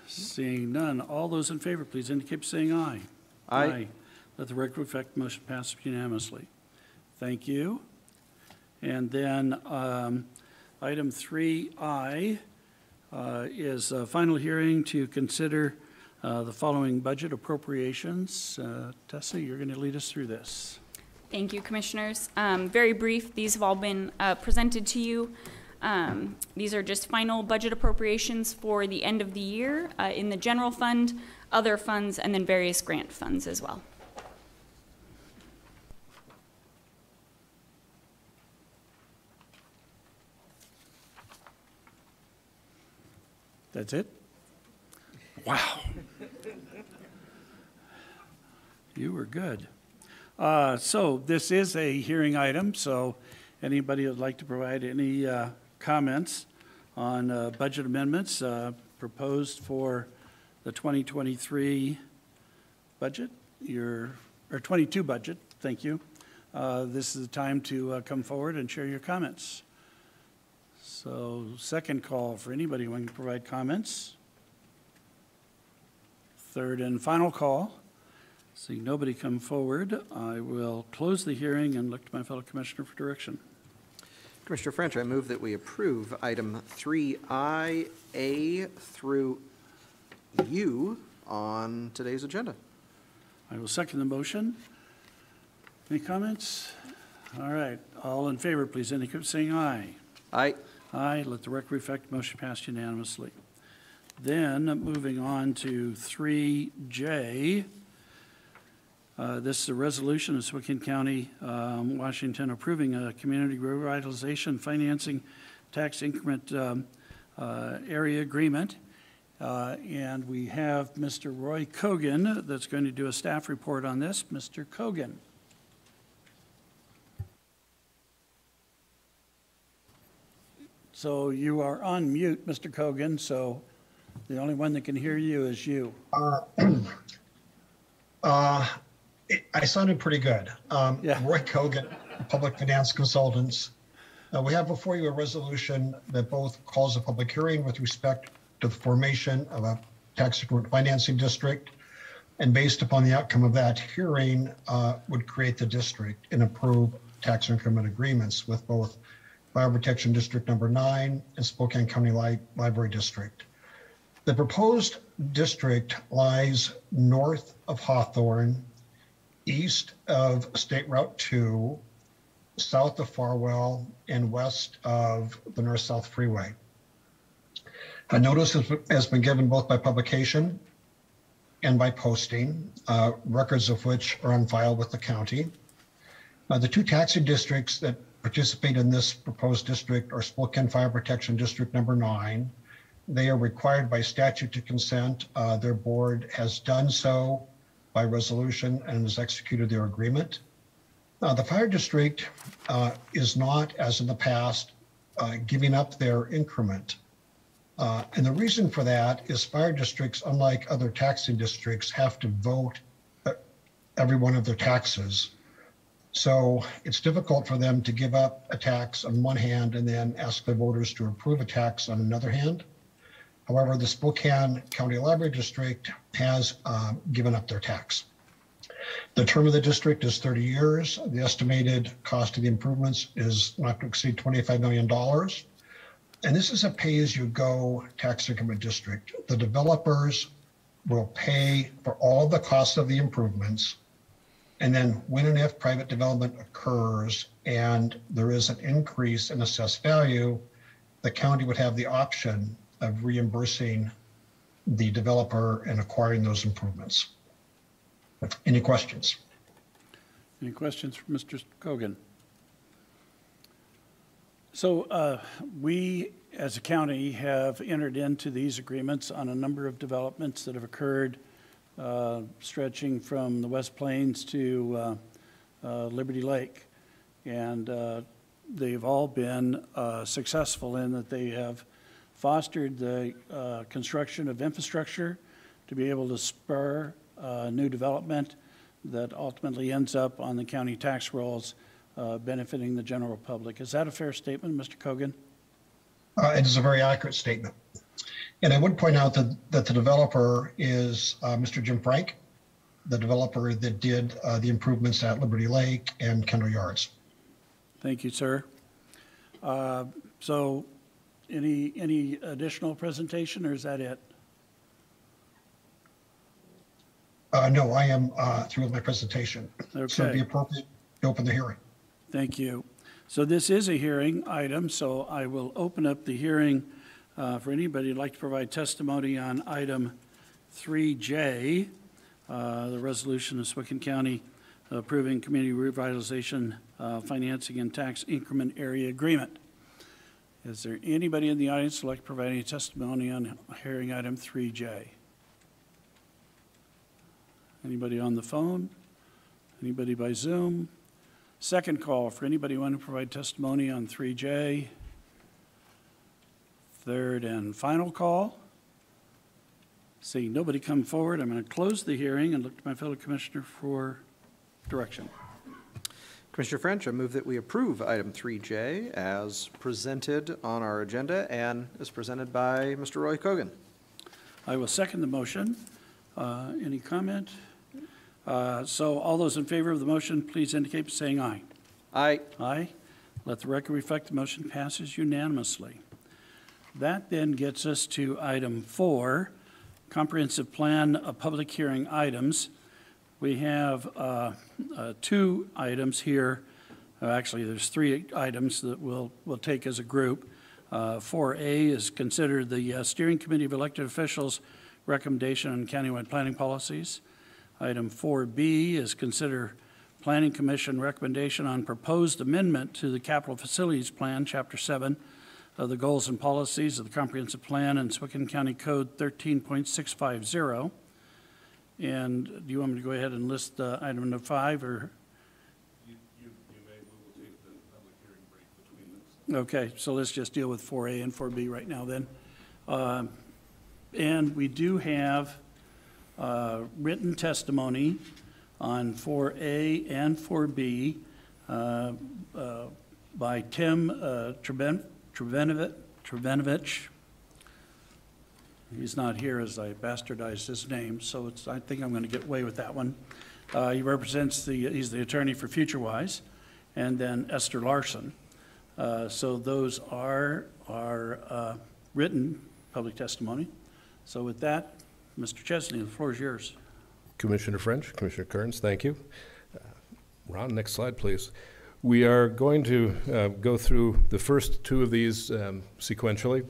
Seeing none, all those in favor, please indicate by saying aye. Aye. Let the record reflect, motion passes unanimously. Thank you. And then, um, item 3I uh, is a final hearing to consider uh, the following budget appropriations. Uh, Tessa, you're going to lead us through this. Thank you, Commissioners. Um, Very brief, these have all been uh, presented to you. Um, These are just final budget appropriations for the end of the year uh, in the general fund, other funds, and then various grant funds as well. That's it? Wow. You were good. Uh, So this is a hearing item, so anybody would like to provide any uh, comments on uh, budget amendments uh, proposed for the 2023 budget, your, or 22 budget, thank you. Uh, This is the time to uh, come forward and share your comments. So second call for anybody who to provide comments. Third and final call. Seeing nobody come forward, I will close the hearing and look to my fellow commissioner for direction. Commissioner French, I move that we approve item 3I, A through U on today's agenda. I will second the motion. Any comments? All right, all in favor, please indicate saying aye. Aye. Aye, let the record reflect, motion passed unanimously. Then, moving on to 3J. Uh, This is a resolution of Spokane County, um, Washington, approving a community revitalization financing tax increment um, uh, area agreement. Uh, And we have Mr. Roy Koegen that's going to do a staff report on this. Mr. Koegen. So you are on mute, Mr. Koegen, so the only one that can hear you is you. Uh, I sounded pretty good. Um, Yeah. Roy Koegen, Public Finance Consultants. Uh, we have before you a resolution that both calls a public hearing with respect to the formation of a tax increment financing district. And based upon the outcome of that hearing, uh, would create the district and approve tax increment agreements with both Fire Protection District Number Nine and Spokane County Li- Library District. The proposed district lies north of Hawthorne, east of State Route 2, south of Farwell, and west of the North-South Freeway. A notice has- been given both by publication and by posting, uh, records of which are on file with the county. Uh, The two taxi districts that participate in this proposed district are Spokane Fire Protection District Number Nine. They are required by statute to consent. Uh, Their board has done so by resolution and has executed their agreement. Uh, The fire district uh, is not, as in the past, uh, giving up their increment. Uh, And the reason for that is fire districts, unlike other taxing districts, have to vote uh, every one of their taxes. So it's difficult for them to give up a tax on one hand and then ask the voters to approve a tax on another hand. However, the Spokane County Library District has um, given up their tax. The term of the district is 30 years. The estimated cost of the improvements is not to exceed $25 million. And this is a pay-as-you-go tax increment district. The developers will pay for all the costs of the improvements. And then when and if private development occurs and there is an increase in assessed value, the county would have the option of reimbursing the developer and acquiring those improvements. Any questions? Any questions for Mr. Koegen? So uh, we, as a county, have entered into these agreements on a number of developments that have occurred uh, stretching from the West Plains to uh, uh, Liberty Lake. And uh, they've all been uh, successful in that they have fostered the uh, construction of infrastructure to be able to spur uh, new development that ultimately ends up on the county tax rolls uh, benefiting the general public. Is that a fair statement, Mr. Koegen? Uh, It is a very accurate statement. And I would point out that, that the developer is uh, Mr. Jim Frank, the developer that did uh, the improvements at Liberty Lake and Kendall Yards. Thank you, sir. Uh, So any, any additional presentation, or is that it? Uh, No, I am uh, through with my presentation. Okay. So it'd be appropriate to open the hearing. Thank you. So this is a hearing item, so I will open up the hearing uh, for anybody who'd like to provide testimony on item 3J, uh, the resolution of Spokane County approving community revitalization uh, financing and tax increment area agreement. Is there anybody in the audience who'd like to provide any testimony on hearing item 3J? Anybody on the phone? Anybody by Zoom? Second call for anybody who want to provide testimony on 3J. Third and final call. Seeing nobody come forward, I'm going to close the hearing and look to my fellow commissioner for direction. Commissioner French, I move that we approve item 3J as presented on our agenda and as presented by Mr. Roy Koegen. I will second the motion. Uh, Any comment? Uh, So all those in favor of the motion, please indicate by saying aye. Aye. Aye. Let the record reflect the motion passes unanimously. That then gets us to item four, comprehensive plan of public hearing items. We have uh, uh, two items here. Uh, Actually, there's three items that we'll, we'll take as a group. Uh, 4A is considered the uh, Steering Committee of Elected Officials' recommendation on countywide planning policies. Item 4B is consider Planning Commission recommendation on proposed amendment to the Capital Facilities Plan, Chapter 7 of the Goals and Policies of the Comprehensive Plan and Spokane County Code 13.650. And do you want me to go ahead and list uh, item number five, or? Okay, so let's just deal with 4A and 4B right now then. Um, And we do have uh, written testimony on 4A and 4B uh, uh, by Tim uh, Treven- Trevenovich. Trevenovich. He's not here as I bastardized his name, so it's, I think I'm going to get away with that one. Uh, He represents the, he's the attorney for FutureWise, and then Esther Larson. Uh, So those are, are uh, written public testimony. So with that, Mr. Chesney, the floor is yours. Commissioner French, Commissioner Kerns, thank you. Uh, Ron, next slide, please. We are going to uh, go through the first two of these um, sequentially.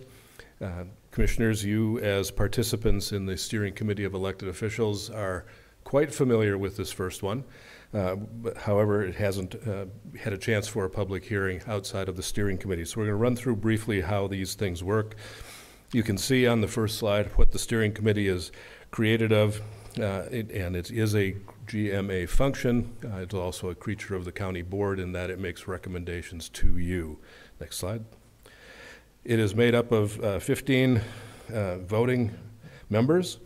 Commissioners, you as participants in the Steering Committee of Elected Officials are quite familiar with this first one. Uh, but However, it hasn't uh, had a chance for a public hearing outside of the steering committee. So we're going to run through briefly how these things work. You can see on the first slide what the steering committee is created of, uh, it- and it is a GMA function. Uh, It's also a creature of the county board in that it makes recommendations to you. Next slide. It is made up of uh, 15 uh, voting members.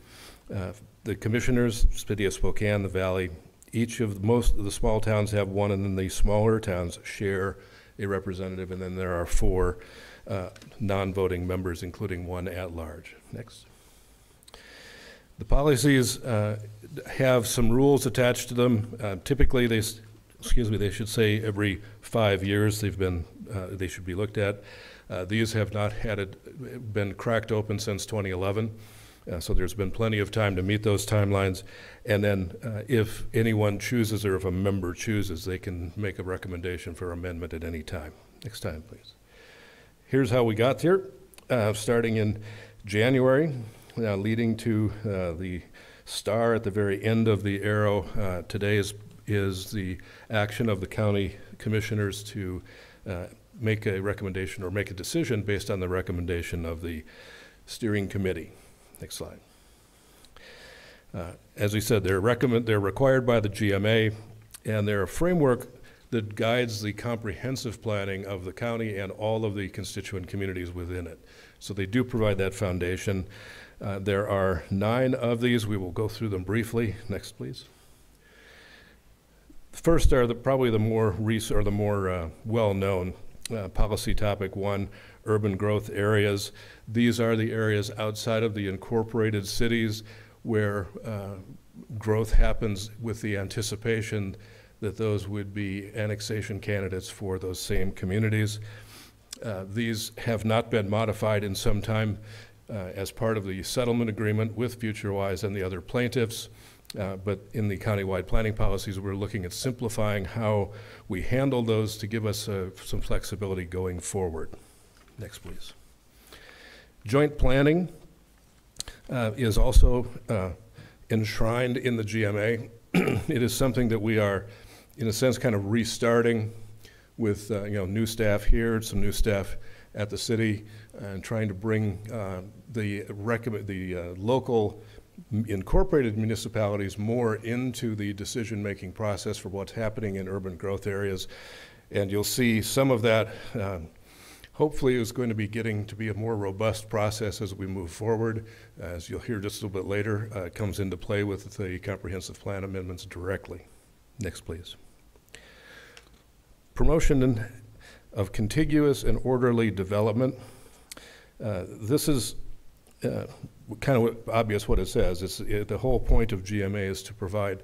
Uh, The commissioners, City of Spokane, the Valley, each of, the- most of the small towns have one, and then the smaller towns share a representative, and then there are four uh, non-voting members, including one at-large. Next. The policies uh, have some rules attached to them. Uh, Typically, they, excuse me, they should say every five years they've been, they should be looked at. Uh, These have not had it, been cracked open since 2011, uh, so there's been plenty of time to meet those timelines. And then uh, if anyone chooses, or if a member chooses, they can make a recommendation for amendment at any time. Next time, please. Here's how we got here, uh, starting in January, uh, leading to uh, the star at the very end of the arrow. Uh, Today is, is the action of the county commissioners to make a recommendation or make a decision based on the recommendation of the steering committee. Next slide. Uh, As we said, they're recommend, they're required by the GMA, and they're a framework that guides the comprehensive planning of the county and all of the constituent communities within it. So they do provide that foundation. Uh, There are nine of these. We will go through them briefly. Next, please. First are the, probably the more or the more uh, well-known uh, policy topic one, urban growth areas. These are the areas outside of the incorporated cities where uh, growth happens with the anticipation that those would be annexation candidates for those same communities. Uh, These have not been modified in some time uh, as part of the settlement agreement with FutureWise and the other plaintiffs. Uh, But in the countywide planning policies, we're looking at simplifying how we handle those to give us uh, some flexibility going forward. Next, please. Joint planning uh, is also uh, enshrined in the GMA. It is something that we are, in a sense, kind of restarting with, uh, you know, new staff here, some new staff at the city, and trying to bring the the local incorporated municipalities more into the decision-making process for what's happening in urban growth areas. And you'll see some of that, um, hopefully, is going to be getting to be a more robust process as we move forward. As you'll hear just a little bit later, uh, comes into play with the comprehensive plan amendments directly. Next, please. Promotion of contiguous and orderly development. Uh, This is uh, kind of obvious what it says. It's, it- the whole point of GMA is to provide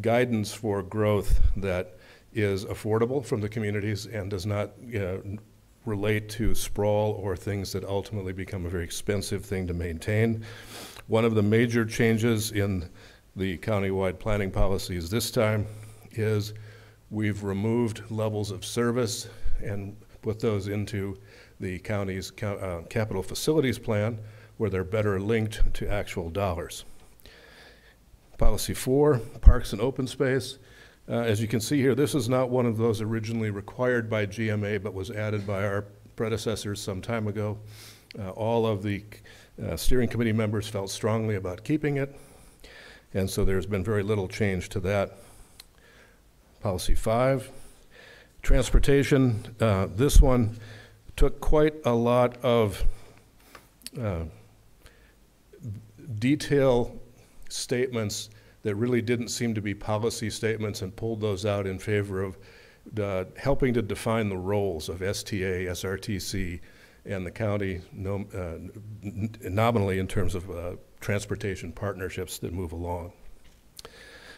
guidance for growth that is affordable from the communities and does not uh, relate to sprawl or things that ultimately become a very expensive thing to maintain. One of the major changes in the countywide planning policies this time is we've removed levels of service and put those into the county's uh, capital facilities plan where they're better linked to actual dollars. Policy four, parks and open space. Uh, As you can see here, this is not one of those originally required by GMA, but was added by our predecessors some time ago. Uh, All of the uh, steering committee members felt strongly about keeping it, and so there's been very little change to that. Policy five, transportation. uh, This one took quite a lot of uh, detail statements that really didn't seem to be policy statements and pulled those out in favor of uh, helping to define the roles of STA, SRTC, and the county nom- uh, nominally in terms of uh, transportation partnerships that move along.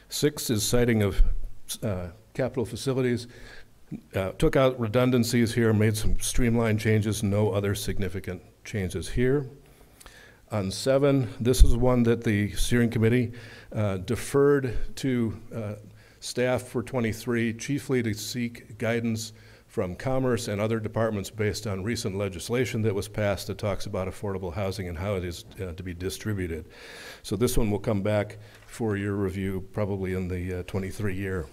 Six is siting of uh, capital facilities. Uh, Took out redundancies here, made some streamlined changes, no other significant changes here. On seven, this is one that the steering committee uh, deferred to uh, staff for 23, chiefly to seek guidance from Commerce and other departments based on recent legislation that was passed that talks about affordable housing and how it is uh, to be distributed. So this one will come back for your review probably in the uh, 23 year.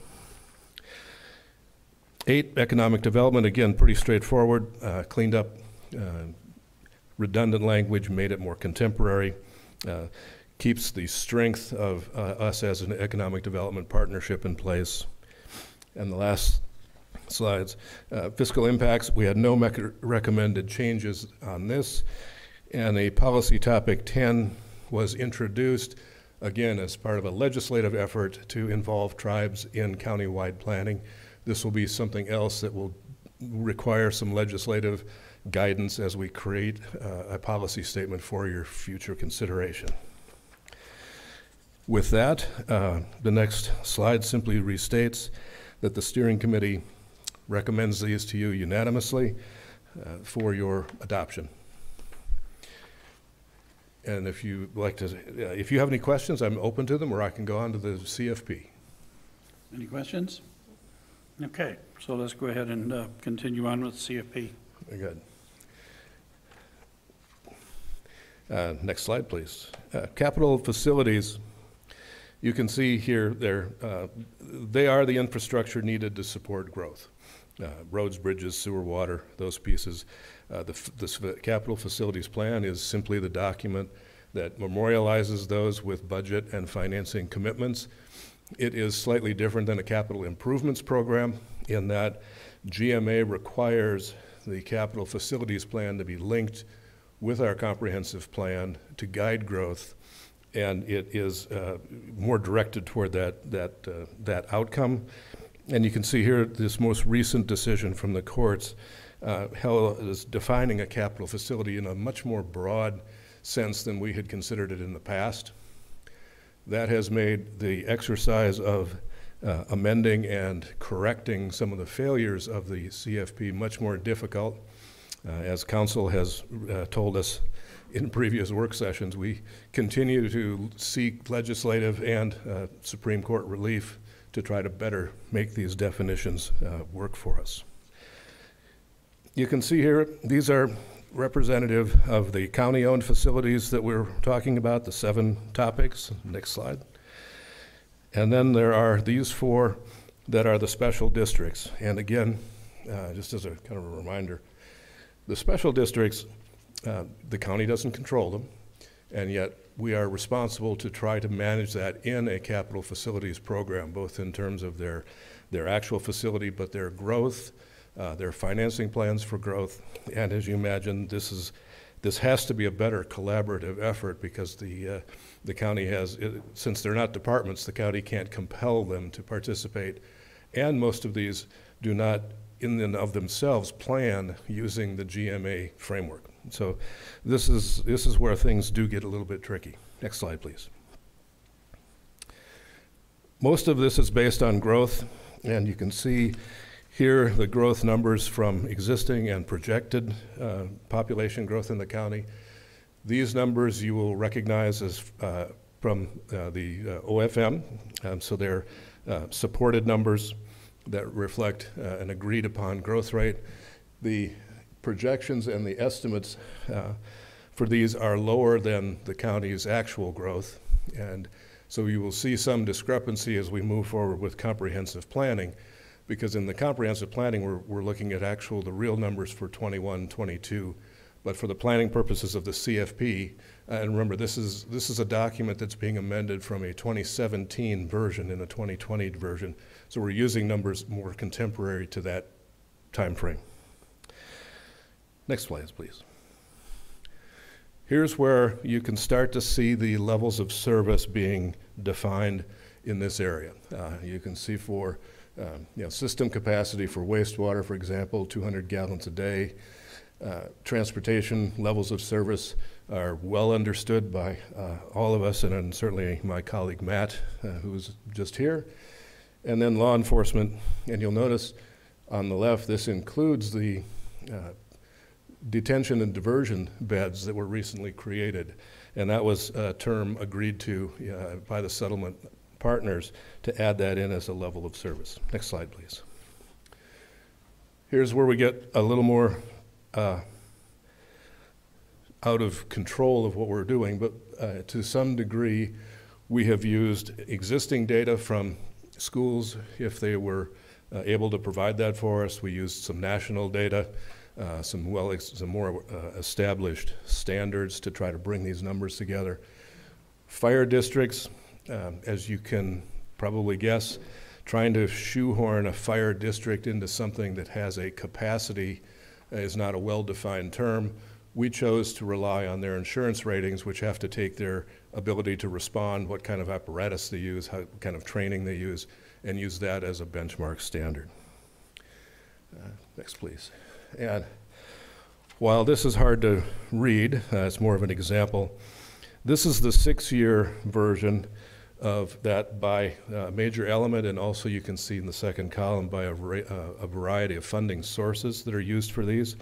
Eight, economic development, again, pretty straightforward, uh, cleaned up uh, redundant language, made it more contemporary, uh, keeps the strength of uh, us as an economic development partnership in place. And the last slides, uh, fiscal impacts, we had no recommended changes on this. And a policy topic 10 was introduced, again, as part of a legislative effort to involve tribes in countywide planning. This will be something else that will require some legislative guidance as we create uh, a policy statement for your future consideration. With that, uh, the next slide simply restates that the steering committee recommends these to you unanimously uh, for your adoption. And if you like to, uh, if you have any questions, I'm open to them, or I can go on to the CFP. Any questions? Okay, so let's go ahead and uh, continue on with CFP. Very good. Uh, Next slide, please. Uh, Capital facilities, you can see here, they're, uh, they are the infrastructure needed to support growth. Uh, Roads, bridges, sewer, water, those pieces. Uh, The f- capital facilities plan is simply the document that memorializes those with budget and financing commitments. It is slightly different than a capital improvements program in that GMA requires the capital facilities plan to be linked with our comprehensive plan to guide growth, and it is uh, more directed toward that, that, uh, that outcome. And you can see here this most recent decision from the courts uh, how is defining a capital facility in a much more broad sense than we had considered it in the past. That has made the exercise of uh, amending and correcting some of the failures of the CFP much more difficult. Uh, as counsel has uh, told us in previous work sessions, we continue to seek legislative and uh, Supreme Court relief to try to better make these definitions work for us. You can see here, these are representative of the county-owned facilities that we're talking about, the seven topics. Next slide. And then there are these four that are the special districts. And again, uh, just as a kind of a reminder, the special districts, uh, the county doesn't control them, and yet we are responsible to try to manage that in a capital facilities program, both in terms of their, their actual facility, but their growth, uh, their financing plans for growth. And as you imagine, this is this has to be a better collaborative effort because the uh, the county has, it, since they're not departments, the county can't compel them to participate, and most of these do not, in and of themselves, plan using the GMA framework. So, this is this is where things do get a little bit tricky. Next slide, please. Most of this is based on growth, and you can see here, the growth numbers from existing and projected uh, population growth in the county. These numbers you will recognize as uh, from uh, the uh, OFM, um, so they're uh, supported numbers that reflect uh, an agreed upon growth rate. The projections and the estimates for these are lower than the county's actual growth, and so you will see some discrepancy as we move forward with comprehensive planning because in the comprehensive planning, we're, we're looking at actual, the real numbers for 21, 22. But for the planning purposes of the CFP, uh, and remember, this is, this is a document that's being amended from a 2017 version in a 2020 version. So we're using numbers more contemporary to that time frame. Next slide, please. Here's where you can start to see the levels of service being defined in this area. Uh, you can see for um, you know, system capacity for wastewater, for example, 200 gallons a day. Uh, transportation levels of service are well understood by uh, all of us, and, and, certainly my colleague Matt, uh, who just here. And then law enforcement, and you'll notice on the left, this includes the uh, detention and diversion beds that were recently created. And that was a term agreed to uh, by the settlement partners to add that in as a level of service. Next slide, please. Here's where we get a little more uh, out of control of what we're doing, but uh, to some degree, we have used existing data from schools if they were uh, able to provide that for us. We used some national data, uh, some well, some more uh, established standards to try to bring these numbers together. Fire districts, um, as you can probably guess, trying to shoehorn a fire district into something that has a capacity is not a well-defined term. We chose to rely on their insurance ratings, which have to take their ability to respond, what kind of apparatus they use, how, kind of training they use, and use that as a benchmark standard. Uh, next, please. And while this is hard to read, uh, it's more of an example. This is the six-year version of that by uh, major element, and also you can see in the second column by a, uh, a variety of funding sources that are used for these.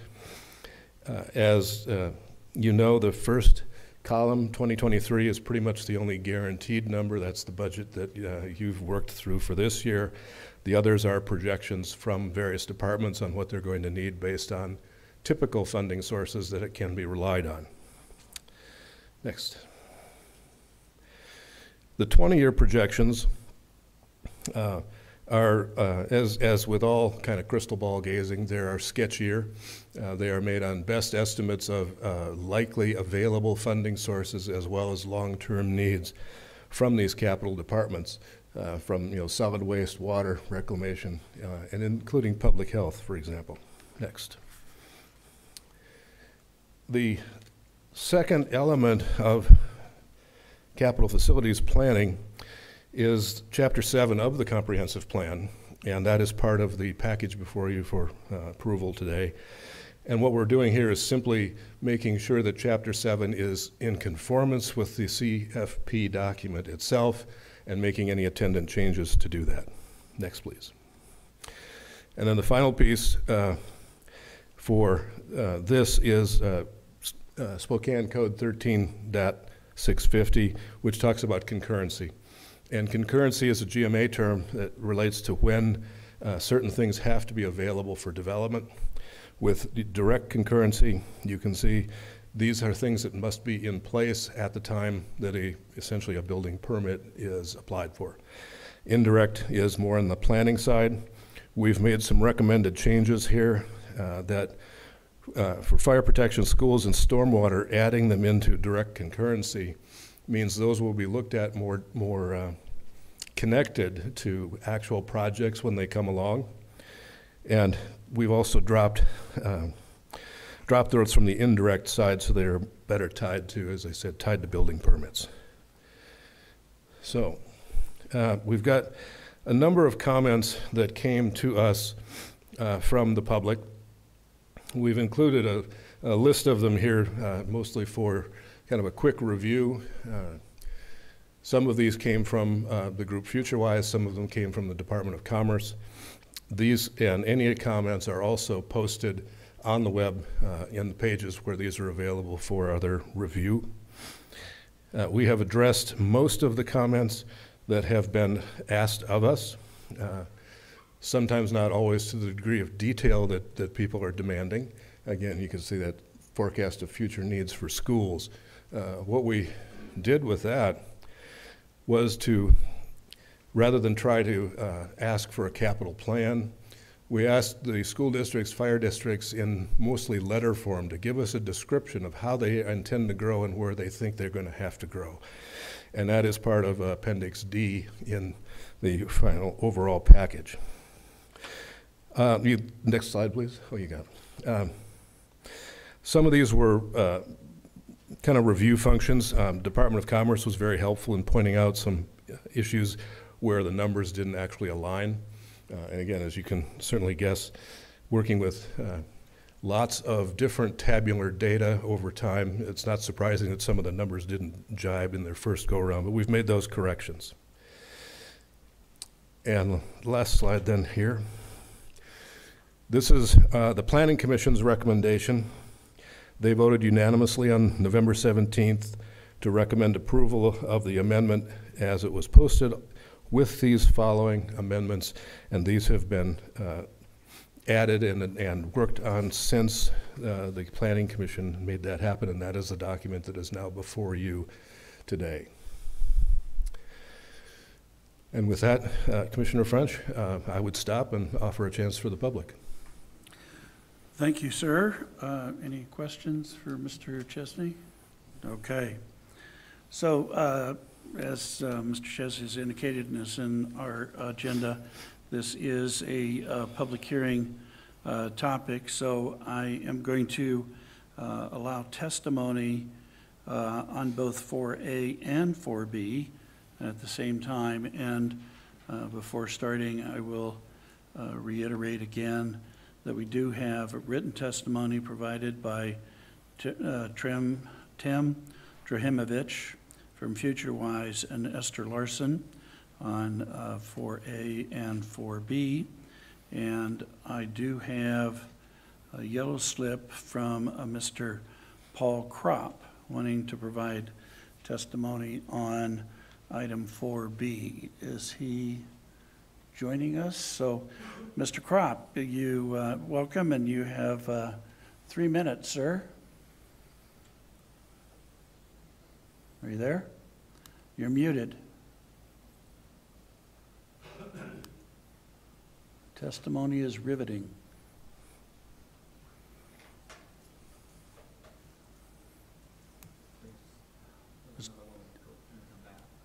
Uh, as uh, you know, the first column, 2023, is pretty much the only guaranteed number. That's the budget that uh, you've worked through for this year. The others are projections from various departments on what they're going to need based on typical funding sources that it can be relied on. Next. The 20-year projections, uh, are, uh, as, as with all kind of crystal ball gazing, they are sketchier. Uh, They are made on best estimates of uh, likely available funding sources as well as long-term needs from these capital departments, uh, from, you know, solid waste, water, reclamation, uh, and including public health, for example. Next. The second element of capital facilities planning is Chapter 7 of the comprehensive plan, and that is part of the package before you for uh, approval today. And what we're doing here is simply making sure that Chapter 7 is in conformance with the CFP document itself and making any attendant changes to do that. Next, please. And then the final piece uh, for uh, this is uh, uh, Spokane Code 13.650, which talks about concurrency. And concurrency is a GMA term that relates to when uh, certain things have to be available for development. With direct concurrency, you can see these are things that must be in place at the time that a, essentially a building permit is applied for. Indirect is more on the planning side. We've made some recommended changes here uh, that uh, for fire protection, schools, and stormwater, adding them into direct concurrency means those will be looked at more, more uh, connected to actual projects when they come along. And we've also dropped, uh, dropped those from the indirect side so they're better tied to, as I said, tied to building permits. So, uh, we've got a number of comments that came to us uh, from the public. We've included a, a list of them here, uh, mostly for kind of a quick review. Uh, some of these came from uh, the group FutureWise, some of them came from the Department of Commerce. These and any comments are also posted on the web uh, in the pages where these are available for other review. Uh, we have addressed most of the comments that have been asked of us, uh, sometimes not always to the degree of detail that, that people are demanding. Again, you can see that forecast of future needs for schools. Uh, what we did with that was to, rather than try to uh, ask for a capital plan, we asked the school districts, fire districts in mostly letter form to give us a description of how they intend to grow and where they think they're going to have to grow. And that is part of Appendix D in the final overall package. Uh, you, next slide, please. Oh, you got it. Um, some of these were uh, kind of review functions. Um, Department of Commerce was very helpful in pointing out some issues where the numbers didn't actually align. Uh, and again, as you can certainly guess, working with uh, lots of different tabular data over time, it's not surprising that some of the numbers didn't jibe in their first go around, but we've made those corrections. And last slide then here. This is uh, the Planning Commission's recommendation. They voted unanimously on November 17th to recommend approval of the amendment as it was posted with these following amendments, and these have been uh, added and, and worked on since uh, the Planning Commission made that happen, and that is the document that is now before you today. And with that, uh, Commissioner French, uh, I would stop and offer a chance for the public. Thank you, sir. Uh, Any questions for Mr. Chesney? Okay. So uh, as uh, Mr. Chesney has indicated and is in our agenda, this is a uh, public hearing uh, topic, so I am going to uh, allow testimony on both 4A and 4B at the same time. And before starting, I will reiterate again that we do have a written testimony provided by uh, Trim, Tim Trohimovich from FutureWise and Esther Larson on uh, 4A and 4B. And I do have a yellow slip from uh, Mr. Paul Kropp wanting to provide testimony on item 4B. Is he joining us? So, Mr. Kropp, you uh, welcome, and you have uh, three minutes, sir. Are you there? You're muted. Testimony is riveting.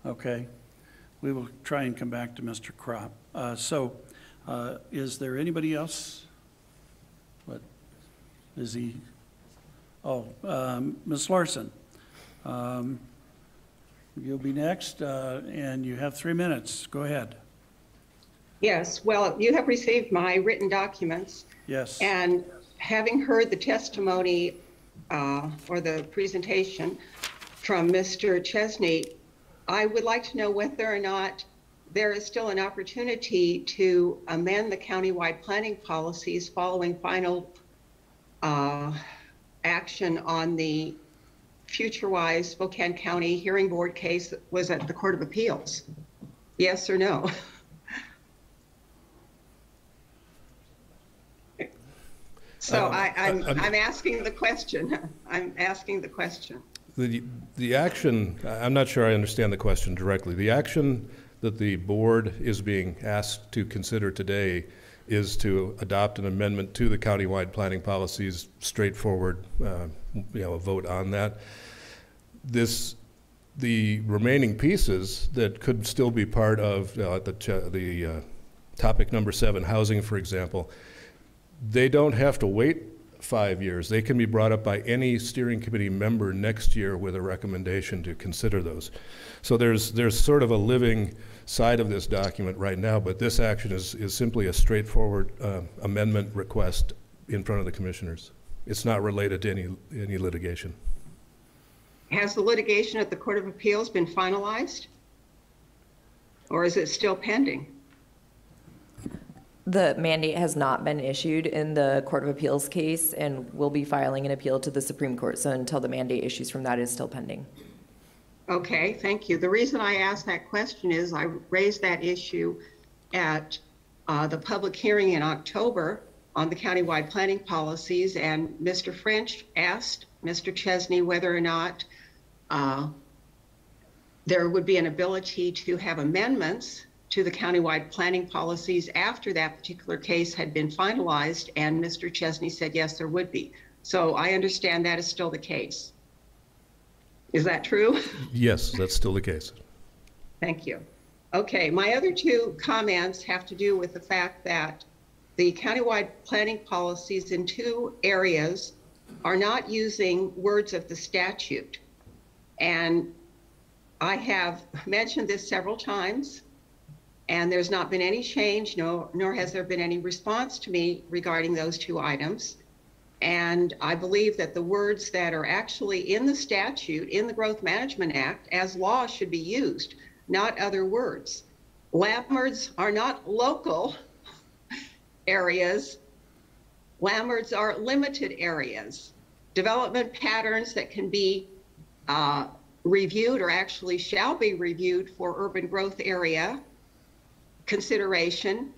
Okay, we will try and come back to Mr. Kropp. Uh, So, uh, is there anybody else? What, is he, oh, um, Ms. Larson, um, you'll be next, uh, and you have three minutes. Go ahead. Yes, well, you have received my written documents, Yes. and having heard the testimony uh, or the presentation from Mr. Chesney, I would like to know whether or not there is still an opportunity to amend the countywide planning policies following final uh, action on the FutureWise Spokane County Hearing Board case that was at the Court of Appeals. Yes or no? So Um, I, I'm, I'm- I'm asking the question. I'm asking the question. The, the action, I'm not sure I understand the question directly. The action that the board is being asked to consider today is to adopt an amendment to the countywide planning policies, straightforward, uh, you know, a vote on that. This, the remaining pieces that could still be part of uh, the, the uh, topic number seven, housing, for example, they don't have to wait five years. They can be brought up by any steering committee member next year with a recommendation to consider those. So there's, there's sort of a living side of this document right now, but this action is, is simply a straightforward uh, amendment request in front of the commissioners. It's not related to any, any litigation. Has the litigation at the Court of Appeals been finalized? Or is it still pending? The mandate has not been issued in the Court of Appeals case, and we'll be filing an appeal to the Supreme Court. So until the mandate issues from that is still pending. Okay, thank you. The reason I asked that question is I raised that issue at uh, the public hearing in October on the countywide planning policies, and Mr. French asked Mr. Chesney whether or not uh, there would be an ability to have amendments to the countywide planning policies after that particular case had been finalized, and Mr. Chesney said, yes, there would be. So I understand that is still the case. Is that true? Yes, that's still the case. Thank you. Okay, my other two comments have to do with the fact that the countywide planning policies in two areas are not using words of the statute. And I have mentioned this several times, and there's not been any change, no, nor has there been any response to me regarding those two items. And I believe that the words that are actually in the statute, in the Growth Management Act, as law should be used, not other words. LAMIRDs are not local areas. LAMIRDs are limited areas. Development patterns that can be uh, reviewed or actually shall be reviewed for urban growth area consideration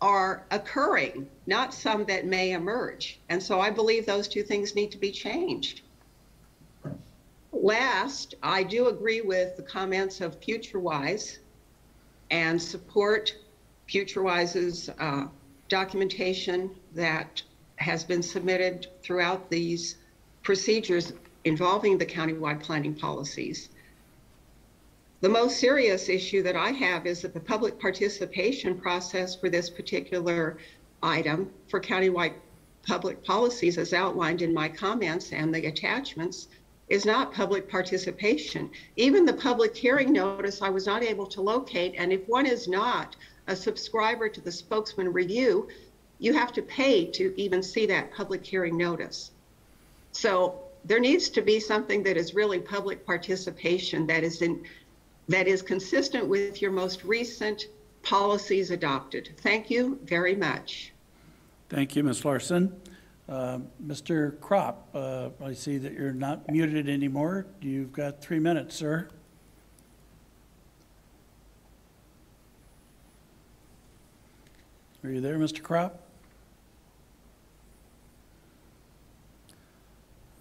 are occurring, not some that may emerge. And so I believe those two things need to be changed. Last, I do agree with the comments of FutureWise and support FutureWise's uh, documentation that has been submitted throughout these procedures involving the countywide planning policies. The most serious issue that I have is that the public participation process for this particular item for countywide public policies as outlined in my comments and the attachments is not public participation. Even the public hearing notice I was not able to locate, and if one is not a subscriber to the Spokesman-Review, you have to pay to even see that public hearing notice. So there needs to be something that is really public participation that is in that is consistent with your most recent policies adopted. Thank you very much. Thank you, Ms. Larson. Uh, Mr. Kropp, uh, I see that you're not muted anymore. You've got three minutes, sir. Are you there, Mr. Kropp?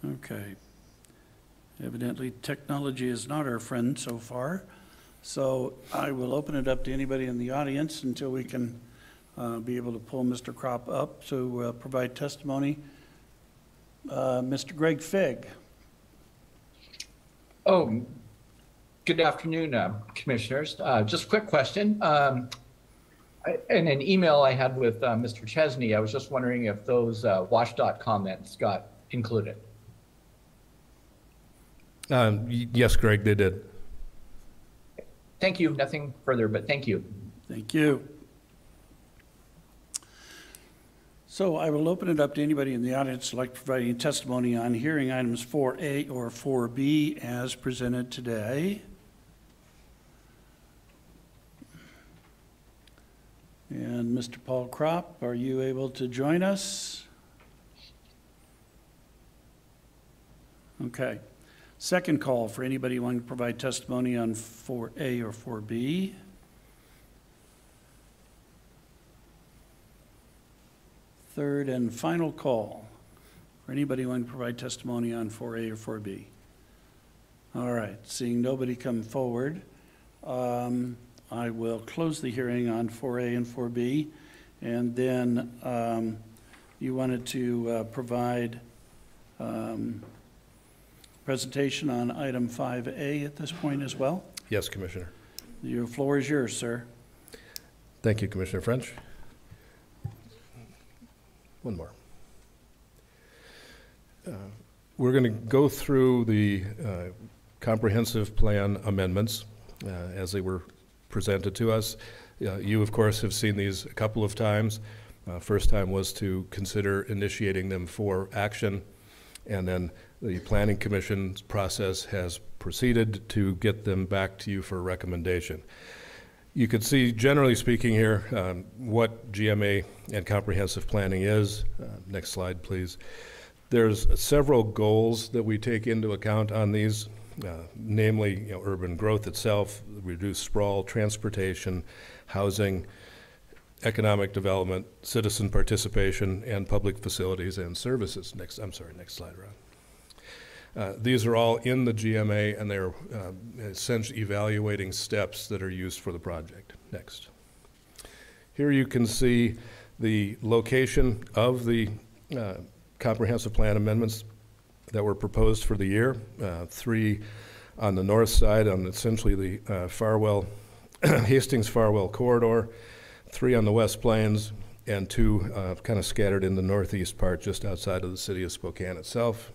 Okay. Evidently, technology is not our friend so far. So I will open it up to anybody in the audience until we can uh, be able to pull Mr. Kropp up to uh, provide testimony. Uh, Mr. Greg Fig. Oh, good afternoon, uh, Commissioners. Uh, Just a quick question. Um, I- In an email I had with uh, Mr. Chesney, I was just wondering if those WashDOT comments got included. Um, Yes, Greg, they did. Thank you, nothing further, but thank you. Thank you. So I will open it up to anybody in the audience like providing testimony on hearing items 4A or 4B as presented today. And Mr. Paul Kropp, are you able to join us? Okay. Second call for anybody wanting to provide testimony on 4A or 4B. Third and final call for anybody wanting to provide testimony on 4A or 4B. All right, seeing nobody come forward, um, I will close the hearing on 4A and 4B. And then um, you wanted to uh, provide um, presentation on item 5A at this point as well? Yes, Commissioner. Your floor is yours, sir. Thank you, Commissioner French. One more. Uh, We're going to go through the uh, comprehensive plan amendments uh, as they were presented to us. Uh, You, of course, have seen these a couple of times. Uh, First time was to consider initiating them for action, and then the Planning Commission's process has proceeded to get them back to you for recommendation. You can see, generally speaking here, um, what GMA and comprehensive planning is. Uh, Next slide, please. There's several goals that we take into account on these, uh, namely, you know, urban growth itself, reduced sprawl, transportation, housing, economic development, citizen participation, and public facilities and services. Next, I'm sorry, next slide, Ron. Uh, These are all in the GMA, and they're uh, essentially evaluating steps that are used for the project. Next. Here you can see the location of the uh, comprehensive plan amendments that were proposed for the year. Uh, Three on the north side, on essentially the uh, Farwell, Hastings Farwell corridor, three on the West Plains, and two kind of scattered in the northeast part, just outside of the city of Spokane itself.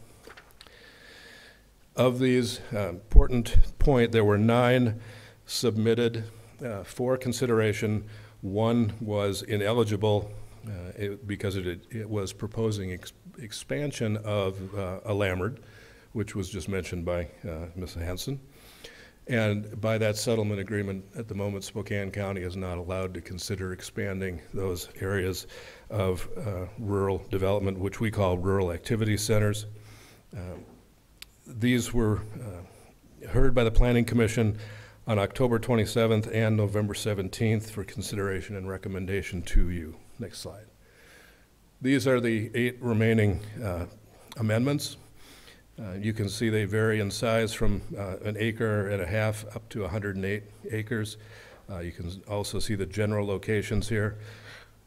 Of these, uh, important point, there were nine submitted uh, for consideration. One was ineligible uh, it- because it, it was proposing ex- expansion of uh, a LAMIRD, which was just mentioned by uh, Ms. Hanson. And by that settlement agreement, at the moment, Spokane County is not allowed to consider expanding those areas of uh, rural development, which we call rural activity centers. Um, these were uh, heard by the Planning Commission on October 27th and November 17th for consideration and recommendation to you. Next slide. These are the eight remaining uh, amendments. Uh, You can see they vary in size from uh, an acre and a half up to 108 acres. Uh, You can also see the general locations here.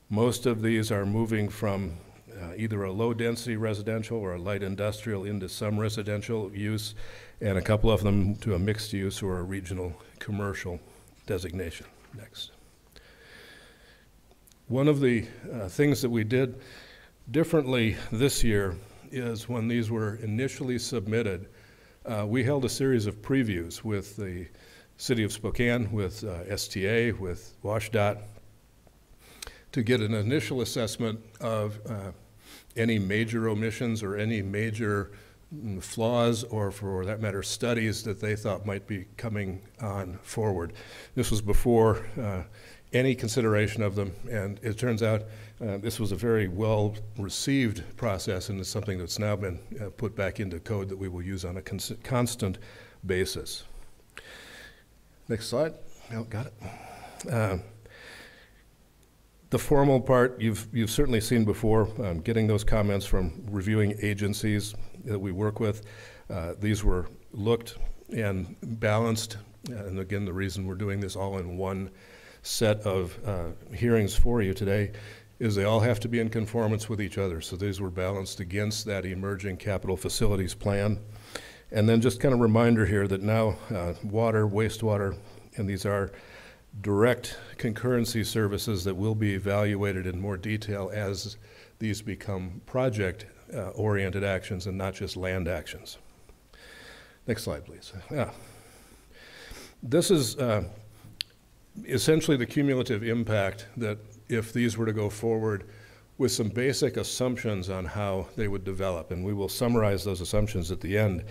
Most of these are moving from uh, either a low-density residential or a light industrial into some residential use, and a couple of them to a mixed use or a regional commercial designation. Next. One of the uh, things that we did differently this year is when these were initially submitted, uh, we held a series of previews with the City of Spokane, with uh, STA, with WashDOT, to get an initial assessment of uh, any major omissions or any major mm, flaws, or for that matter, studies that they thought might be coming on forward. This was before uh, any consideration of them, and it turns out uh, this was a very well-received process, and it's something that's now been uh, put back into code that we will use on a cons- constant basis. Next slide. Oh, got it. The formal part, you've, you've certainly seen before, um, getting those comments from reviewing agencies that we work with. Uh, These were looked and balanced, and again, the reason we're doing this all in one set of uh, hearings for you today is they all have to be in conformance with each other. So these were balanced against that emerging capital facilities plan. And then just kind of reminder here that now uh, water, wastewater, and these are direct concurrency services that will be evaluated in more detail as these become project-oriented actions and not just land actions. Next slide, please. Yeah. This is uh, essentially the cumulative impact that if these were to go forward with some basic assumptions on how they would develop. And we will summarize those assumptions at the end.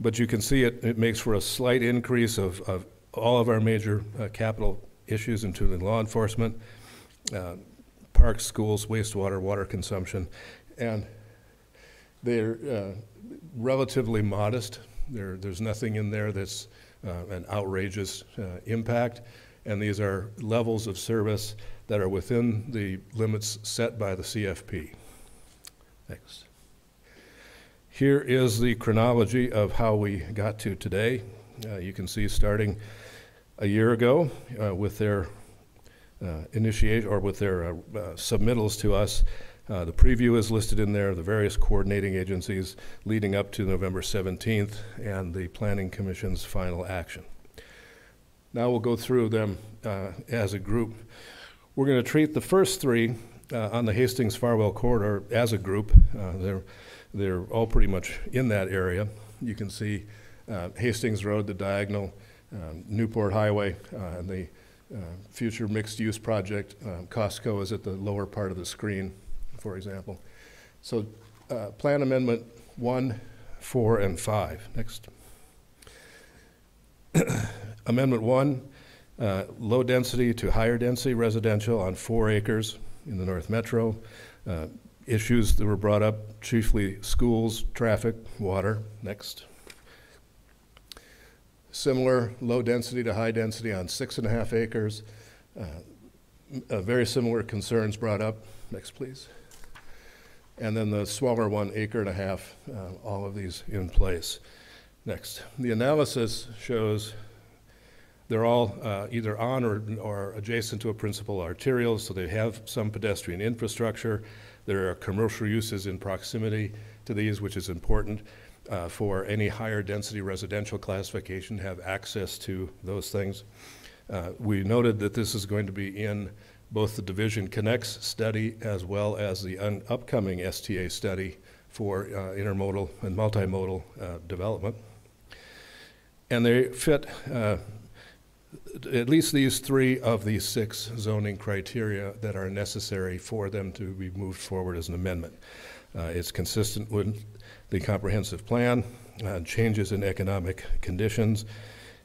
But you can see it, it makes for a slight increase of, of all of our major uh, capital issues, including law enforcement, uh, parks, schools, wastewater, water consumption. And they're uh, relatively modest. There, there's nothing in there that's uh, an outrageous uh, impact. And these are levels of service that are within the limits set by the CFP. Thanks. Here is the chronology of how we got to today. Uh, you can see starting a year ago uh, with their uh, initiate or with their uh, uh, submittals to us. Uh, the preview is listed in there, the various coordinating agencies leading up to November 17th, and the Planning Commission's final action. Now we'll go through them as a group. We're going to treat the first three uh, on the Hastings Farwell corridor as a group. Uh, they're, they're all pretty much in that area. You can see uh, Hastings Road, the diagonal, um, Newport Highway, uh, and the uh, future mixed use project. Um, Costco is at the lower part of the screen, for example. So, uh, Plan Amendment 1, 4, and 5. Next. Amendment 1 uh, low density to higher density residential on four acres in the North Metro. Uh, issues that were brought up chiefly schools, traffic, water. Next. Similar low density to high density on six and a half acres. Uh, very similar concerns brought up. Next, please. And then the smaller one, acre and a half, uh, all of these in place. Next. The analysis shows they're all uh, either on or, or adjacent to a principal arterial, so they have some pedestrian infrastructure. There are commercial uses in proximity to these, which is important uh, for any higher density residential classification, have access to those things. Uh, we noted that this is going to be in both the Division Connects study as well as the upcoming STA study for uh, intermodal and multimodal uh, development. And they fit uh, at least these three of these six zoning criteria that are necessary for them to be moved forward as an amendment. Uh, it's consistent with the comprehensive plan, uh, changes in economic conditions,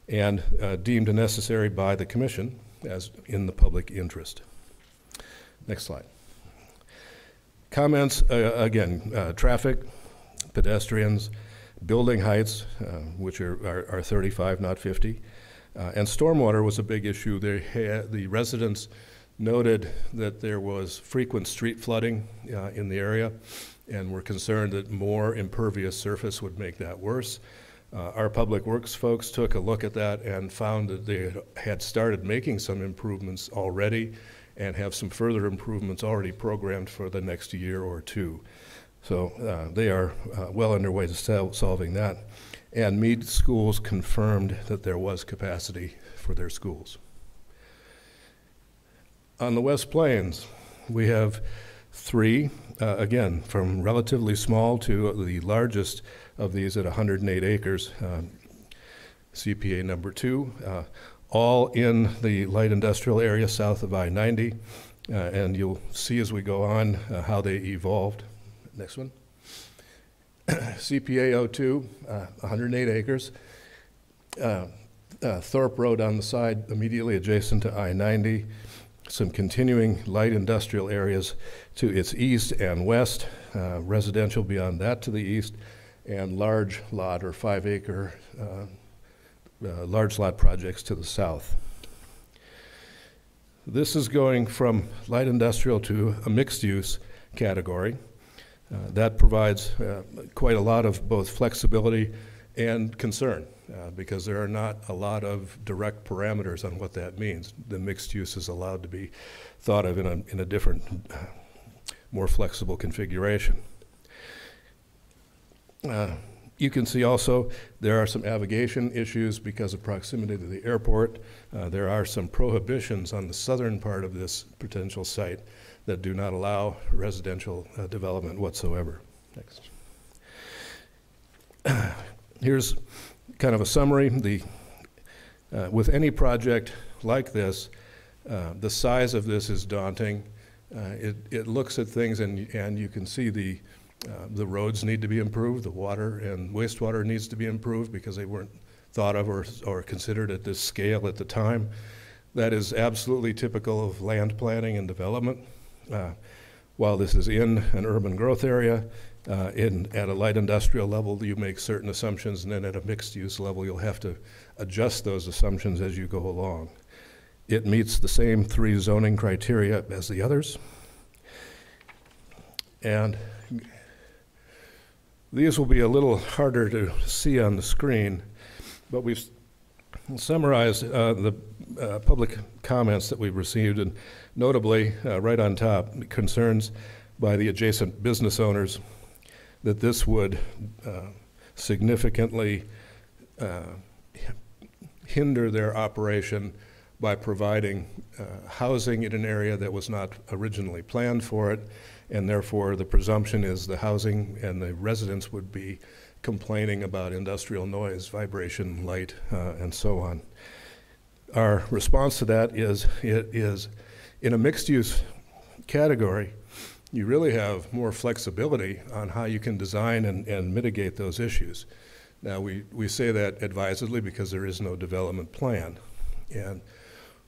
and uh, deemed necessary by the commission as in the public interest. Next slide. Comments, uh, again, uh, traffic, pedestrians, building heights, uh, which are, are, are 35, not 50, uh, and stormwater was a big issue. Had, the residents noted that there was frequent street flooding in the area and were concerned that more impervious surface would make that worse. Uh, our public works folks took a look at that and found that they had started making some improvements already and have some further improvements already programmed for the next year or two. So uh, they are uh, well underway to sol solving that and Mead Schools confirmed that there was capacity for their schools. On the West Plains, we have three, uh, again, from relatively small to the largest of these at 108 acres, uh, CPA number two, uh, all in the light industrial area south of I-90. Uh, and you'll see as we go on uh, how they evolved. Next one. CPA 02, uh, 108 acres. Thorpe Road on the side immediately adjacent to I-90. Some continuing light industrial areas to its east and west, uh, residential beyond that to the east, and large lot or five acre uh, uh, large lot projects to the south. This is going from light industrial to a mixed use category. Uh, that provides uh, quite a lot of both flexibility and concern, uh, because there are not a lot of direct parameters on what that means. The mixed use is allowed to be thought of in a, in a different, more flexible configuration. Uh, You can see also, there are some navigation issues because of proximity to the airport. Uh, There are some prohibitions on the southern part of this potential site that do not allow residential uh, development whatsoever. Next. Here's kind of a summary. The, uh, with any project like this, uh, the size of this is daunting. Uh, it, it looks at things and, and you can see the, uh, the roads need to be improved, the water and wastewater needs to be improved because they weren't thought of or, or considered at this scale at the time. That is absolutely typical of land planning and development. Uh, while this is in an urban growth area, uh, in, at a light industrial level, you make certain assumptions, and then at a mixed use level, you'll have to adjust those assumptions as you go along. It meets the same three zoning criteria as the others. And these will be a little harder to see on the screen, but we've summarized uh, the uh, public comments that we've received, and notably, uh, right on top, concerns by the adjacent business owners that this would uh, significantly uh, hinder their operation by providing uh, housing in an area that was not originally planned for it, and therefore the presumption is the housing and the residents would be complaining about industrial noise, vibration, light, uh, and so on. Our response to that is it is in a mixed use category, you really have more flexibility on how you can design and, and mitigate those issues. Now, we, we say that advisedly because there is no development plan. And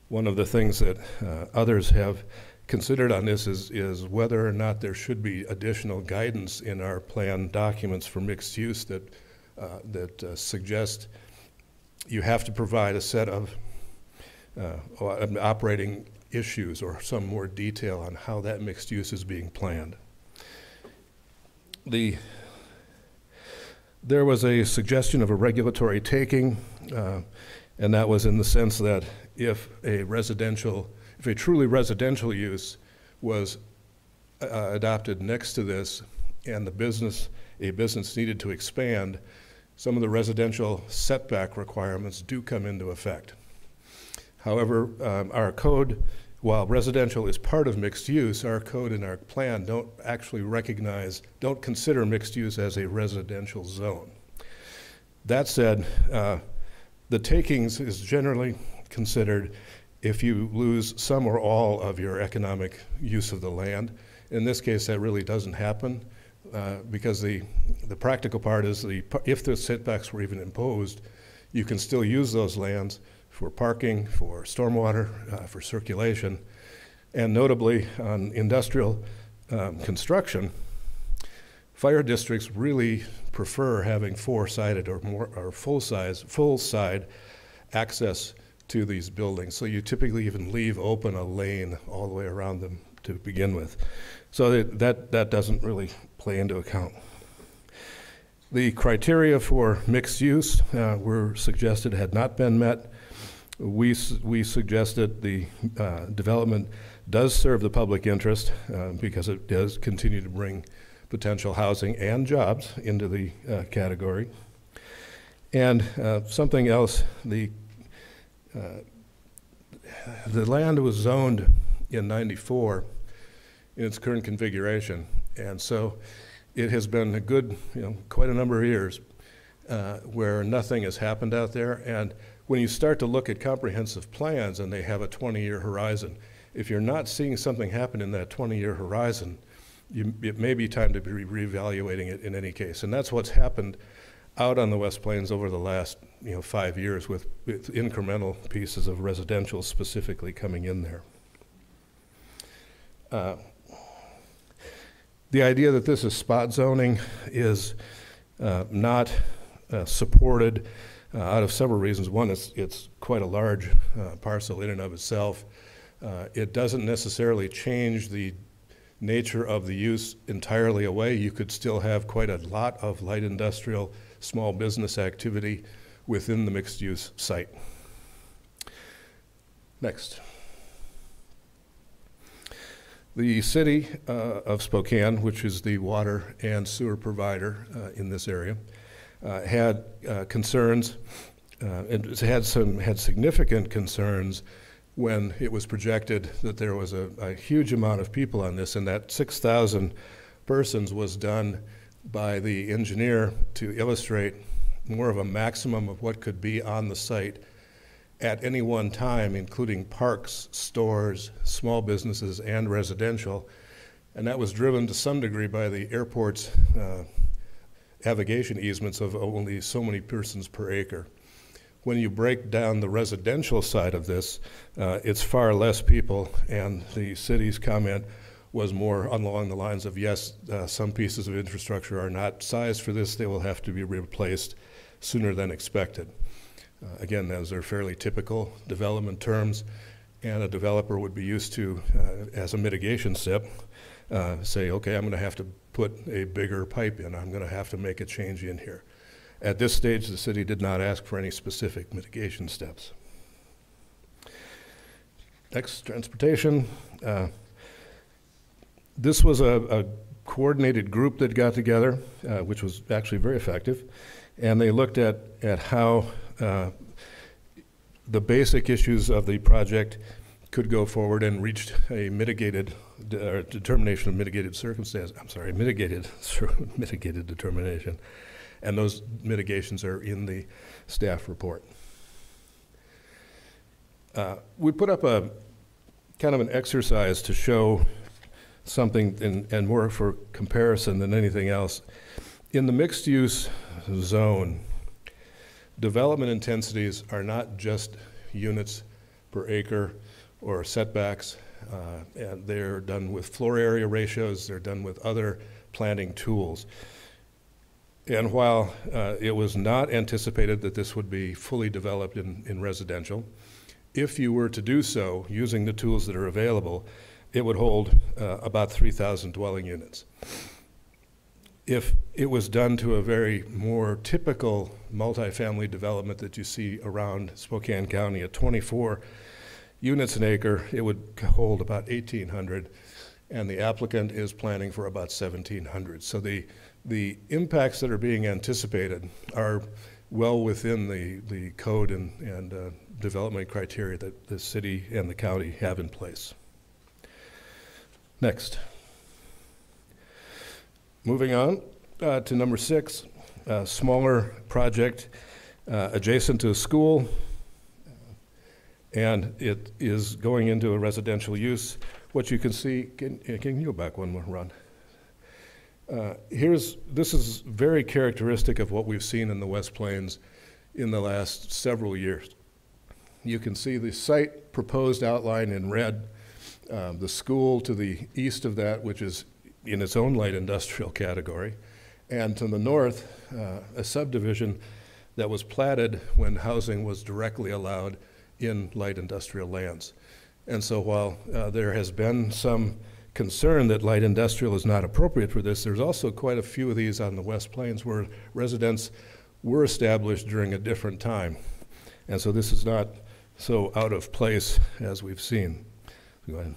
one of the things that uh, others have considered on this is, is whether or not there should be additional guidance in our plan documents for mixed use that, uh, that uh, suggest you have to provide a set of uh, operating issues or some more detail on how that mixed use is being planned. The, there was a suggestion of a regulatory taking, uh, and that was in the sense that if a residential, if a truly residential use was uh, adopted next to this and the business, a business needed to expand, some of the residential setback requirements do come into effect. However, um, our code while residential is part of mixed use, our code and our plan don't actually recognize, don't consider mixed use as a residential zone. That said, uh, the takings is generally considered if you lose some or all of your economic use of the land. In this case, that really doesn't happen uh, because the, the practical part is the, if the setbacks were even imposed, you can still use those lands for parking, for stormwater, uh, for circulation, and notably on industrial um, construction, fire districts really prefer having four-sided or more or full-size, full-side access to these buildings. So you typically even leave open a lane all the way around them to begin with. So that, that, that doesn't really play into account. The criteria for mixed use uh, were suggested had not been met we, we suggested the uh, development does serve the public interest uh, because it does continue to bring potential housing and jobs into the uh, category. And uh, something else, the, the land was zoned in 94 in its current configuration. And so it has been a good, you know, quite a number of years uh, where nothing has happened out there. And when you start to look at comprehensive plans and they have a 20-year horizon, if you're not seeing something happen in that 20-year horizon, you, it may be time to be reevaluating it in any case. And that's what's happened out on the West Plains over the last you know, five years with, with incremental pieces of residential specifically coming in there. Uh, the idea that this is spot zoning is uh, not uh, supported uh, out of several reasons. One, it's, it's quite a large uh, parcel in and of itself. Uh, it doesn't necessarily change the nature of the use entirely away. You could still have quite a lot of light industrial small business activity within the mixed-use site. Next. The city uh, of Spokane, which is the water and sewer provider uh, in this area, uh, had uh, concerns, uh, and had some had significant concerns when it was projected that there was a, a huge amount of people on this, and that 6,000 persons was done by the engineer to illustrate more of a maximum of what could be on the site at any one time, including parks, stores, small businesses, and residential. And that was driven to some degree by the airport's uh, navigation easements of only so many persons per acre. When you break down the residential side of this, uh, it's far less people, and the city's comment was more along the lines of yes, uh, some pieces of infrastructure are not sized for this, they will have to be replaced sooner than expected. Uh, again, those are fairly typical development terms, and a developer would be used to, uh, as a mitigation step, uh, say, okay, I'm going to have to put a bigger pipe in. I'm going to have to make a change in here. At this stage, the city did not ask for any specific mitigation steps. Next, transportation. Uh, this was a, a, coordinated group that got together, uh, which was actually very effective, and they looked at, at how uh, the basic issues of the project could go forward and reached a mitigated de- determination of mitigated circumstance. I'm sorry, mitigated mitigated determination, and those mitigations are in the staff report. Uh, we put up a kind of an exercise to show something in, and more for comparison than anything else. In the mixed use zone, development intensities are not just units per acre or setbacks. Uh, and they're done with floor area ratios, they're done with other planning tools. And while uh, it was not anticipated that this would be fully developed in, in residential, if you were to do so using the tools that are available, it would hold uh, about 3,000 dwelling units if it was done to a very more typical multifamily development that you see around Spokane County at 24 units an acre, it would hold about 1,800, and the applicant is planning for about 1,700. So the, the impacts that are being anticipated are well within the, the code and, and uh, development criteria that the city and the county have in place. Next. Moving on uh, to number six, a smaller project uh, adjacent to a school, and it is going into a residential use. What you can see, can, can you go back one more run? Uh, here's, this is very characteristic of what we've seen in the West Plains in the last several years. You can see the site proposed outline in red, um, the school to the east of that, which is in its own light industrial category, and to the north, uh, a subdivision that was platted when housing was directly allowed in light industrial lands. And so while uh, there has been some concern that light industrial is not appropriate for this, there's also quite a few of these on the West Plains where residents were established during a different time. And so this is not so out of place as we've seen. Go ahead.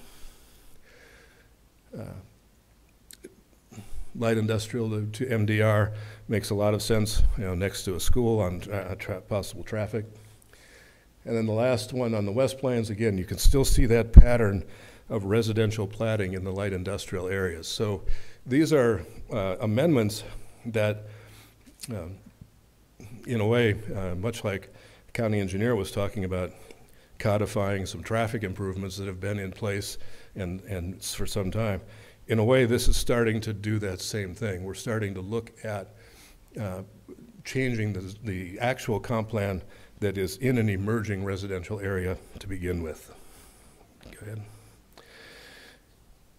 Uh, light industrial to, to MDR makes a lot of sense, you know, next to a school on uh, tra possible traffic. And then the last one on the West Plains, again, you can still see that pattern of residential platting in the light industrial areas. So these are uh, amendments that, uh, in a way, uh, much like county engineer was talking about, codifying some traffic improvements that have been in place and, and for some time in a way, this is starting to do that same thing. We're starting to look at uh, changing the, the actual comp plan that is in an emerging residential area to begin with. Go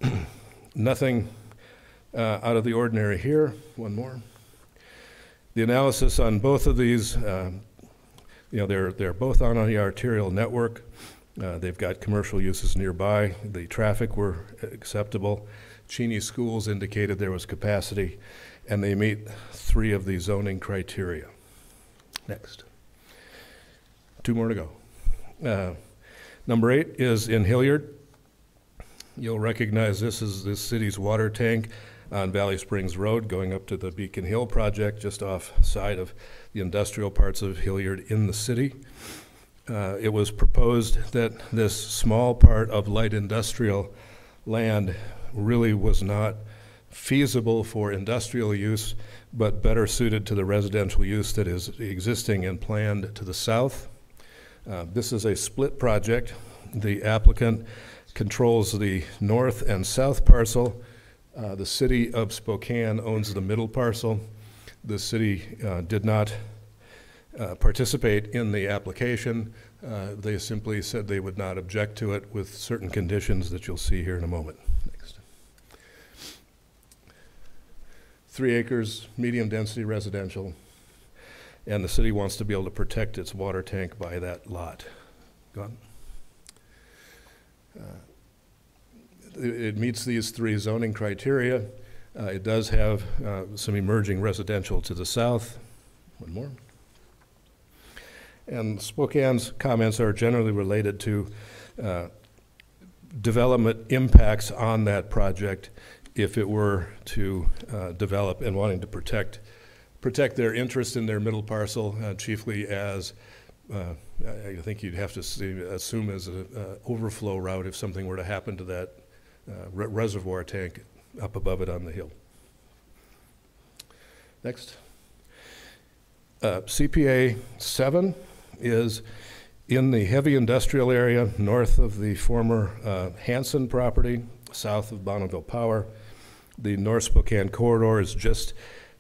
ahead. Nothing uh, out of the ordinary here. One more. The analysis on both of these, uh, you know, they're, they're both on the arterial network. Uh, they've got commercial uses nearby. The traffic were acceptable. Cheney Schools indicated there was capacity, and they meet three of the zoning criteria. Next. Two more to go. Uh, Number eight is in Hillyard. You'll recognize this as the city's water tank on Valley Springs Road going up to the Beacon Hill project just off side of the industrial parts of Hillyard in the city. Uh, It was proposed that this small part of light industrial land really was not feasible for industrial use, but better suited to the residential use that is existing and planned to the south. Uh, This is a split project. The applicant controls the north and south parcel. Uh, The city of Spokane owns the middle parcel. The city uh, did not uh, participate in the application. Uh, They simply said they would not object to it with certain conditions that you'll see here in a moment. Next. Three acres, medium-density residential, and the city wants to be able to protect its water tank by that lot. Go on. Uh, It it meets these three zoning criteria. Uh, It does have uh, some emerging residential to the south. One more. And Spokane's comments are generally related to uh, development impacts on that project if it were to uh, develop and wanting to protect, protect their interest in their middle parcel uh, chiefly as, uh, I think you'd have to see- assume as an overflow route if something were to happen to that uh, re- reservoir tank up above it on the hill. Next. Uh, CPA 7 is in the heavy industrial area north of the former uh, Hanson property, south of Bonneville Power. The North Spokane corridor is just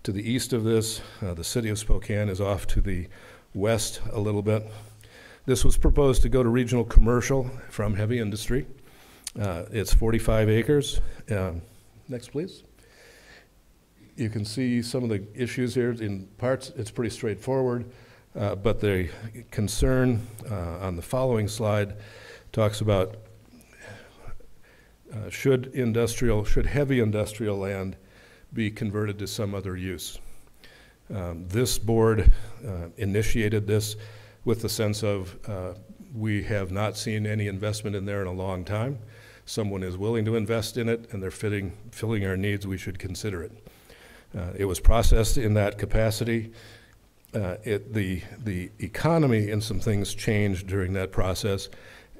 to the east of this. Uh, The city of Spokane is off to the west a little bit. This was proposed to go to regional commercial from heavy industry. Uh, It's 45 acres. Um, Next, please. You can see some of the issues here. In parts, it's pretty straightforward, uh, but the concern uh, on the following slide talks about uh, should industrial, should heavy industrial land be converted to some other use? Um, This board uh, initiated this with the sense of, uh, we have not seen any investment in there in a long time. Someone is willing to invest in it, and they're fitting, filling our needs, we should consider it. Uh, It was processed in that capacity. Uh, It, the, the economy and some things changed during that process,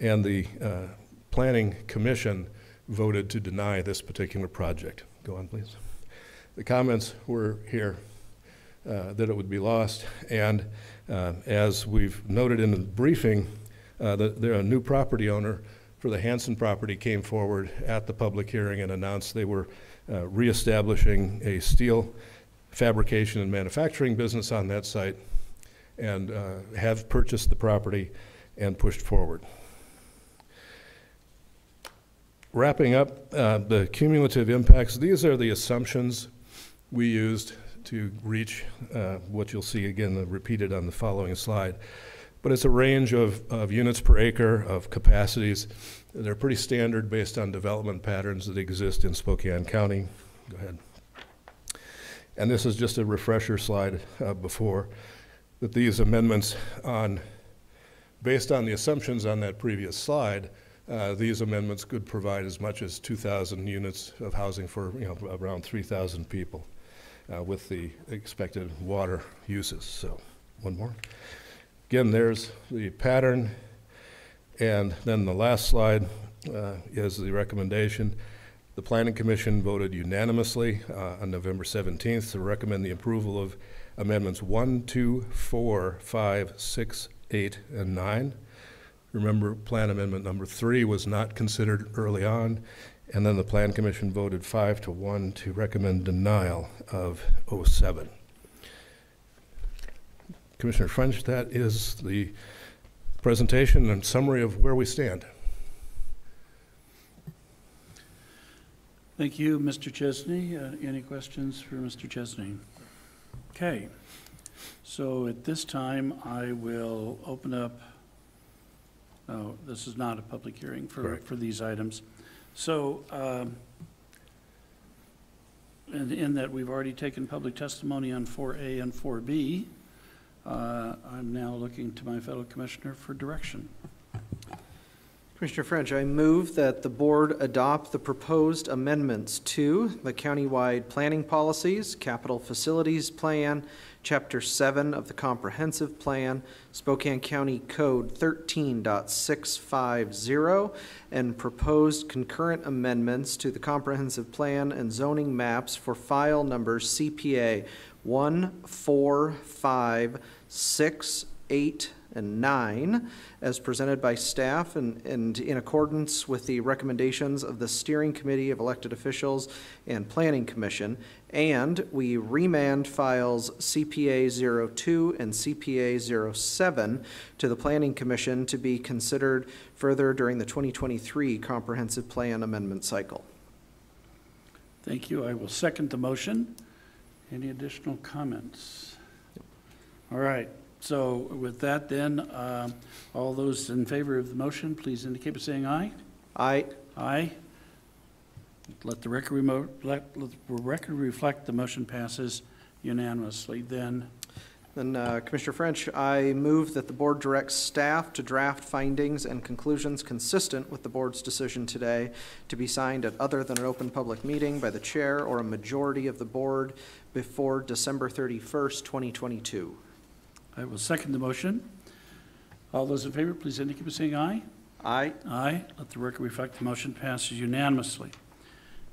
and the uh, Planning Commission voted to deny this particular project. Go on, please. The comments were here uh, that it would be lost, and uh, as we've noted in the briefing, uh, the, there, a new property owner for the Hanson property came forward at the public hearing and announced they were uh, reestablishing a steel fabrication and manufacturing business on that site and uh, have purchased the property and pushed forward. Wrapping up, uh, the cumulative impacts, these are the assumptions we used to reach uh, what you'll see again repeated on the following slide. But it's a range of, of units per acre, of capacities. They're pretty standard based on development patterns that exist in Spokane County. Go ahead. And this is just a refresher slide uh, before, that these amendments on, based on the assumptions on that previous slide, uh, these amendments could provide as much as 2,000 units of housing for, you know, around 3,000 people uh, with the expected water uses. So, one more. Again, there's the pattern. And then the last slide uh, is the recommendation. The Planning Commission voted unanimously uh, on November 17th to recommend the approval of amendments 1, 2, 4, 5, 6, 8, and 9. Remember, Plan Amendment number 3 was not considered early on, and then the Plan Commission voted 5 to 1 to recommend denial of 07. Commissioner French, that is the presentation and summary of where we stand. Thank you, Mr. Chesney. Uh, Any questions for Mr. Chesney? Okay, so at this time, I will open up, oh, this is not a public hearing for, Correct. for these items. So um, in, in that we've already taken public testimony on 4A and 4B, uh, I'm now looking to my fellow commissioner for direction. Commissioner French, I move that the board adopt the proposed amendments to the countywide planning policies, capital facilities plan, chapter seven of the comprehensive plan, Spokane County Code 13.650, and proposed concurrent amendments to the comprehensive plan and zoning maps for file numbers CPA one, four, five, six, eight, and nine, as presented by staff and, and in accordance with the recommendations of the Steering Committee of Elected Officials and Planning Commission. And we remand files CPA 02 and CPA 07 to the Planning Commission to be considered further during the 2023 Comprehensive Plan Amendment Cycle. Thank you. I will second the motion. Any additional comments? All right. So with that then, um, all those in favor of the motion, please indicate by saying aye. Aye. Aye. Let the record remote, let, let the record reflect the motion passes unanimously. Then, Then uh, Commissioner French, I move that the board directs staff to draft findings and conclusions consistent with the board's decision today to be signed at other than an open public meeting by the chair or a majority of the board before December 31st, 2022. I will second the motion. All those in favor, please indicate by saying aye. Aye. Aye. Let the record reflect the motion passes unanimously.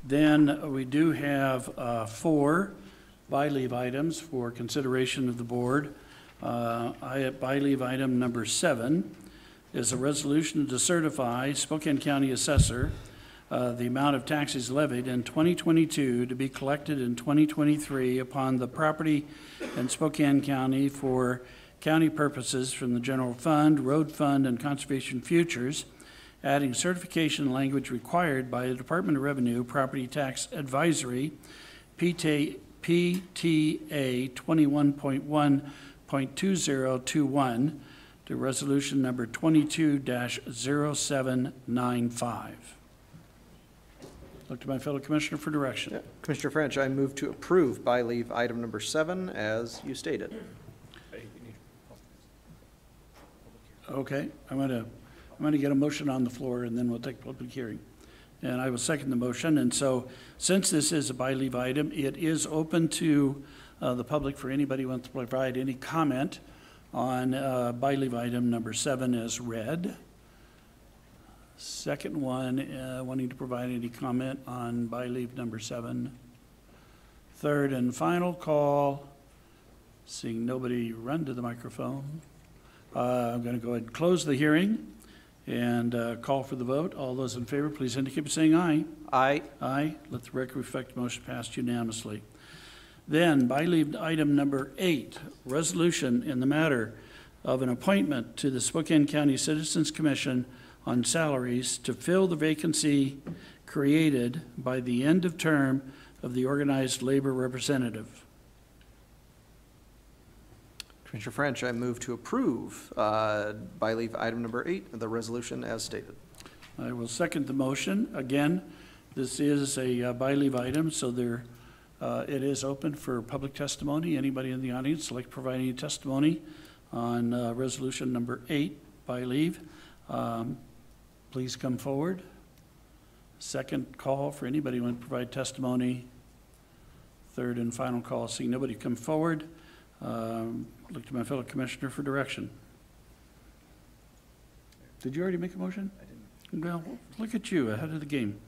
Then uh, we do have uh, four by leave items for consideration of the board. Uh, I, by leave item number seven is a resolution to certify Spokane County Assessor uh, the amount of taxes levied in 2022 to be collected in 2023 upon the property in Spokane County for county purposes from the general fund, road fund, and conservation futures, adding certification language required by the Department of Revenue Property Tax Advisory, PTA, PTA 21.1.2021 to resolution number 22-0795. Look to my fellow commissioner for direction. Commissioner French, I move to approve by leave item number seven as you stated. Okay, I'm gonna, I'm gonna get a motion on the floor, and then we'll take public hearing. And I will second the motion, and so, since this is a by leave item, it is open to uh, the public for anybody who wants to provide any comment on uh, by leave item number seven as read. Second one, uh, wanting to provide any comment on by leave number seven. Third and final call, seeing nobody run to the microphone. Uh, I'm going to go ahead and close the hearing and uh, call for the vote. All those in favor, please indicate by saying aye. Aye. Aye. Let the record reflect the motion passed unanimously. Then, by leave item number eight, resolution in the matter of an appointment to the Spokane County Citizens Commission on salaries to fill the vacancy created by the end of term of the organized labor representative. Commissioner French, I move to approve uh, by leave item number eight, the resolution as stated. I will second the motion. Again, this is a uh, by leave item, so there, uh, it is open for public testimony. Anybody in the audience like any testimony on uh, resolution number eight by leave, um, please come forward. Second call for anybody who want to provide testimony. Third and final call, seeing nobody come forward. Um, Look to my fellow commissioner for direction. Did you already make a motion? I didn't. Well, look at you, ahead of the game.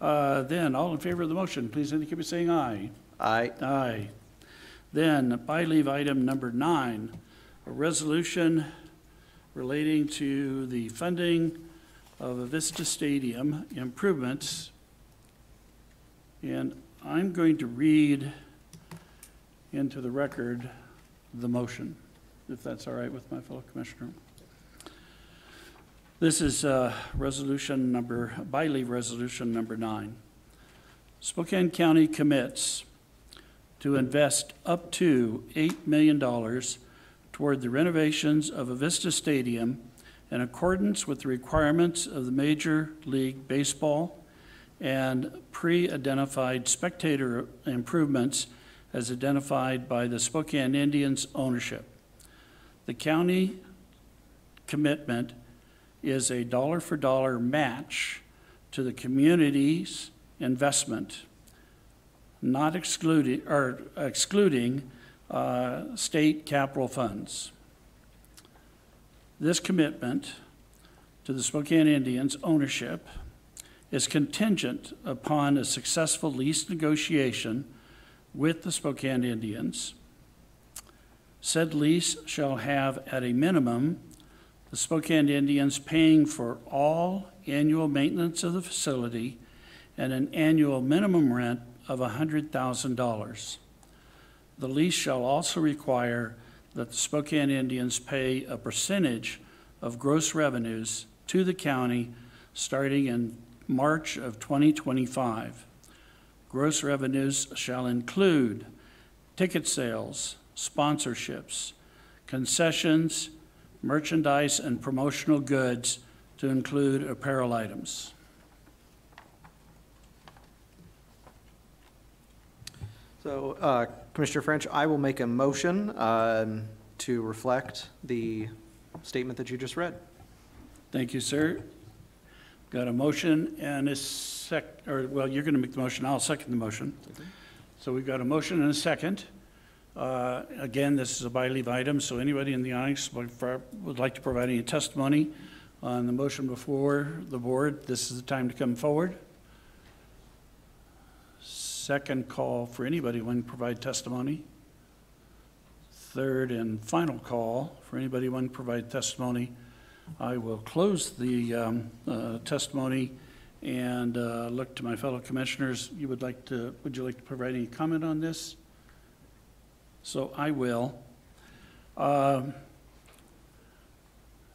Uh, Then, all in favor of the motion, please indicate by saying aye. Aye. Aye. Then, by leave item number nine, a resolution relating to the funding of Avista Stadium improvements. And I'm going to read into the record the motion, if that's all right with my fellow commissioner. This is uh, resolution number, by leave resolution number nine. Spokane County commits to invest up to $8 million toward the renovations of Avista Stadium in accordance with the requirements of the Major League Baseball and pre-identified spectator improvements as identified by the Spokane Indians ownership. The county commitment is a dollar-for-dollar match to the community's investment, not excluding, or excluding uh, state capital funds. This commitment to the Spokane Indians ownership is contingent upon a successful lease negotiation with the Spokane Indians. Said lease shall have at a minimum the Spokane Indians paying for all annual maintenance of the facility and an annual minimum rent of $100,000. The lease shall also require that the Spokane Indians pay a percentage of gross revenues to the county starting in March of 2025. Gross revenues shall include ticket sales, sponsorships, concessions, merchandise, and promotional goods to include apparel items. So, uh, Commissioner French, I will make a motion um, to reflect the statement that you just read. Thank you, sir. Got a motion and a sec, or, well, you're going to make the motion, I'll second the motion. So we've got a motion and a second. Uh, Again, this is a by-leave item, so anybody in the audience would would like to provide any testimony on the motion before the board, this is the time to come forward. Second call for anybody wanting to provide testimony. Third and final call for anybody wanting to provide testimony. I will close the um, uh, testimony and uh, look to my fellow commissioners. You would like to, would you like to provide any comment on this? So I will. Um,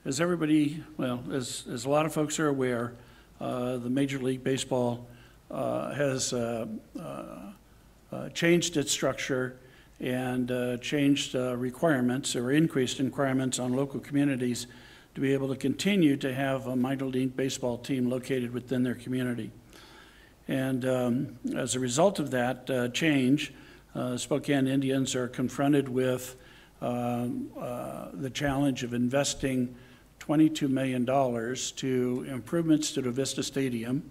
As everybody, well, as, as a lot of folks are aware, uh, the Major League Baseball uh, has uh, uh, changed its structure and changed requirements or increased requirements on local communities to be able to continue to have a minor league baseball team located within their community. And um, as a result of that uh, change, uh, Spokane Indians are confronted with um, uh, the challenge of investing $22 million to improvements to the Vista Stadium.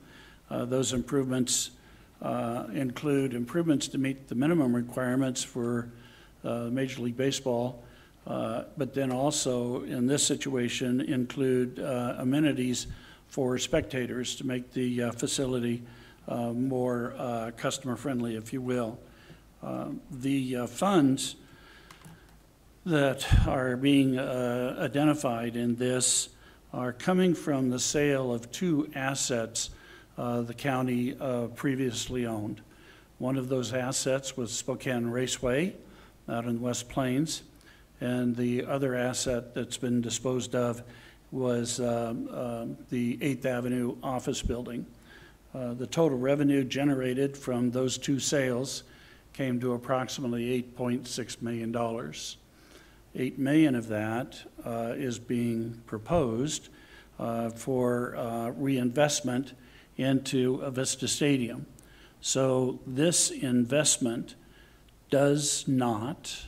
Uh, Those improvements uh, include improvements to meet the minimum requirements for uh, Major League Baseball, uh, but then also, in this situation, include uh, amenities for spectators to make the uh, facility uh, more uh, customer-friendly, if you will. Uh, The funds that are being identified in this are coming from the sale of two assets the county previously owned. One of those assets was Spokane Raceway out in the West Plains, and the other asset that's been disposed of was um, um, the Eighth Avenue office building. Uh, The total revenue generated from those two sales came to approximately $8.6 million. 8 million of that uh, is being proposed uh, for uh, reinvestment into Avista Stadium. So this investment does not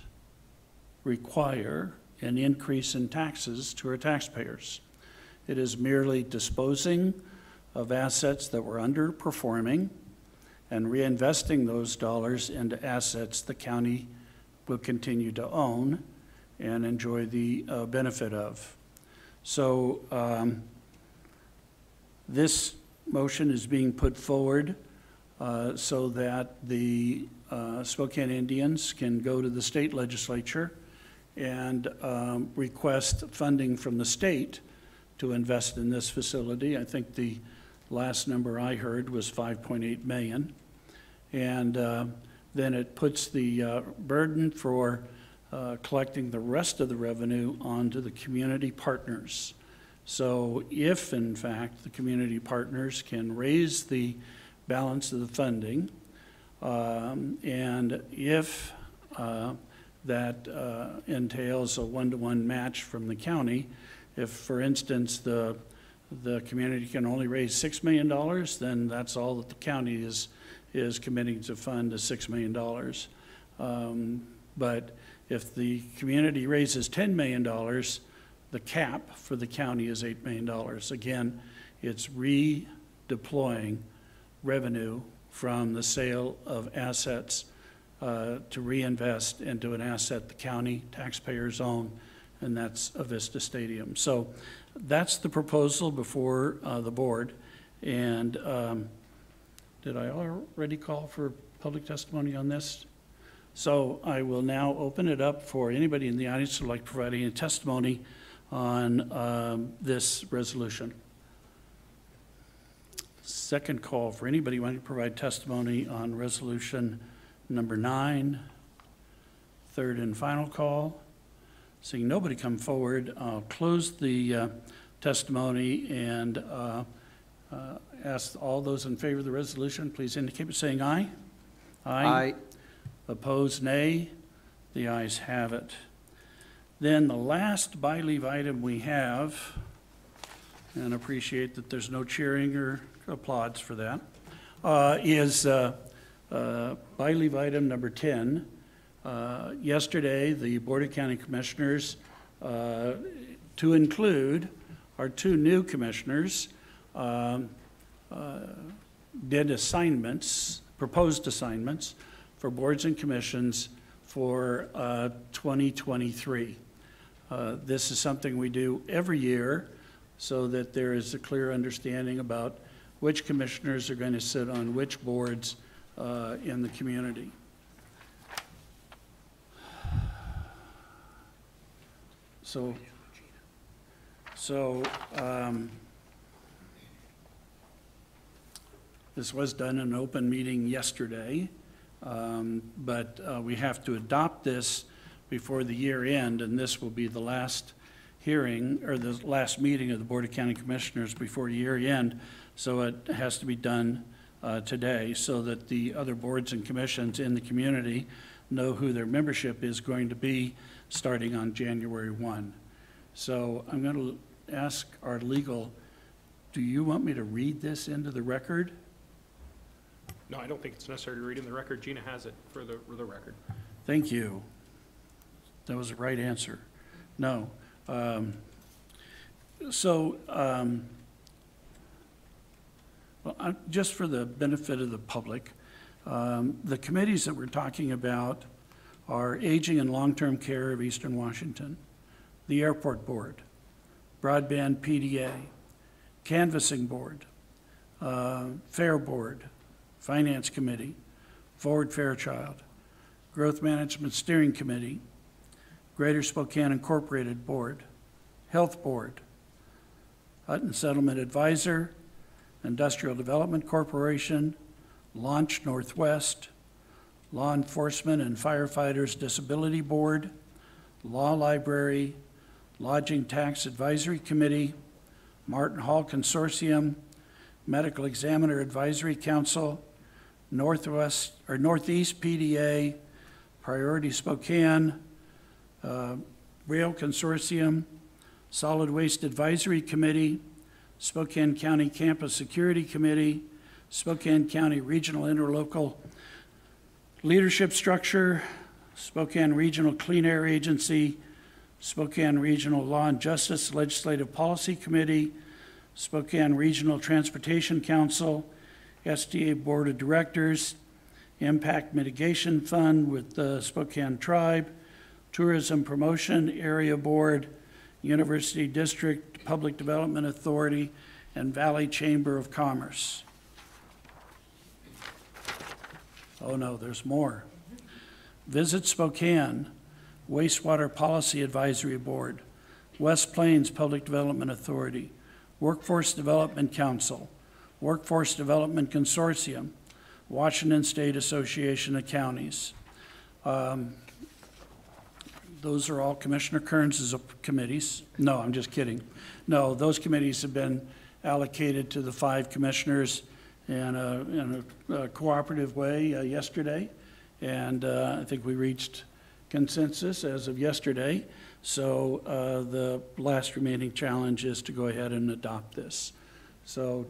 require an increase in taxes to our taxpayers. It is merely disposing of assets that were underperforming and reinvesting those dollars into assets the county will continue to own and enjoy the uh, benefit of. So um, this motion is being put forward uh, so that the uh, Spokane Indians can go to the state legislature and um, request funding from the state to invest in this facility. I think the last number I heard was 5.8 million. And uh, then it puts the uh, burden for uh, collecting the rest of the revenue onto the community partners. So if, in fact, the community partners can raise the balance of the funding, um, and if uh, that uh, entails a one-to-one match from the county, if, for instance, the, the community can only raise $6 million, then that's all that the county is, is committing to fund is $6 million. Um, But if the community raises $10 million, the cap for the county is $8 million. Again, it's redeploying revenue from the sale of assets uh, to reinvest into an asset the county taxpayers own, and that's Avista Stadium. So that's the proposal before uh, the board. And um, did I already call for public testimony on this? So I will now open it up for anybody in the audience who'd like to provide any testimony on um, this resolution. Second call for anybody wanting to provide testimony on resolution number nine, third and final call. Seeing nobody come forward, I'll close the uh, testimony and uh, uh, ask all those in favor of the resolution, please indicate by saying aye. Aye. Opposed, nay. The ayes have it. Then the last by leave item we have, and appreciate that there's no cheering or applause for that, uh, is uh, uh, by leave item number 10. Uh, Yesterday, the Board of County Commissioners, uh, to include our two new commissioners, um, uh, did assignments, proposed assignments for boards and commissions for uh, 2023. Uh, This is something we do every year so that there is a clear understanding about which commissioners are going to sit on which boards uh, in the community. So, so, um, this was done in an open meeting yesterday, um, but uh, we have to adopt this before the year end, and this will be the last hearing, or the last meeting of the Board of County Commissioners before year end, so it has to be done uh, today, so that the other boards and commissions in the community know who their membership is going to be starting on January 1. So I'm going to ask our legal, do you want me to read this into the record? No, I don't think it's necessary to read in the record. Gina has it for the, for the record. Thank you. That was the right answer. No. Um, So, um, well, I- just for the benefit of the public, um, the committees that we're talking about are Aging and Long-Term Care of Eastern Washington, the Airport Board, Broadband PDA, Canvassing Board, uh, Fair Board, Finance Committee, Forward Fairchild, Growth Management Steering Committee, Greater Spokane Incorporated Board, Health Board, Hutton Settlement Advisor, Industrial Development Corporation, Launch Northwest, Law Enforcement and Firefighters Disability Board, Law Library, Lodging Tax Advisory Committee, Martin Hall Consortium, Medical Examiner Advisory Council, Northwest, or Northeast PDA, Priority Spokane, uh, Rail Consortium, Solid Waste Advisory Committee, Spokane County Campus Security Committee, Spokane County Regional Interlocal Leadership Structure, Spokane Regional Clean Air Agency, Spokane Regional Law and Justice Legislative Policy Committee, Spokane Regional Transportation Council, STA Board of Directors, Impact Mitigation Fund with the Spokane Tribe, Tourism Promotion Area Board, University District Public Development Authority, and Valley Chamber of Commerce. Oh no, there's more. Visit Spokane, Wastewater Policy Advisory Board, West Plains Public Development Authority, Workforce Development Council, Workforce Development Consortium, Washington State Association of Counties. Um, Those are all Commissioner Kerns' committees. No, I'm just kidding. No, those committees have been allocated to the five commissioners in a, in a cooperative way uh, yesterday. And uh, I think we reached consensus as of yesterday. So uh, the last remaining challenge is to go ahead and adopt this. So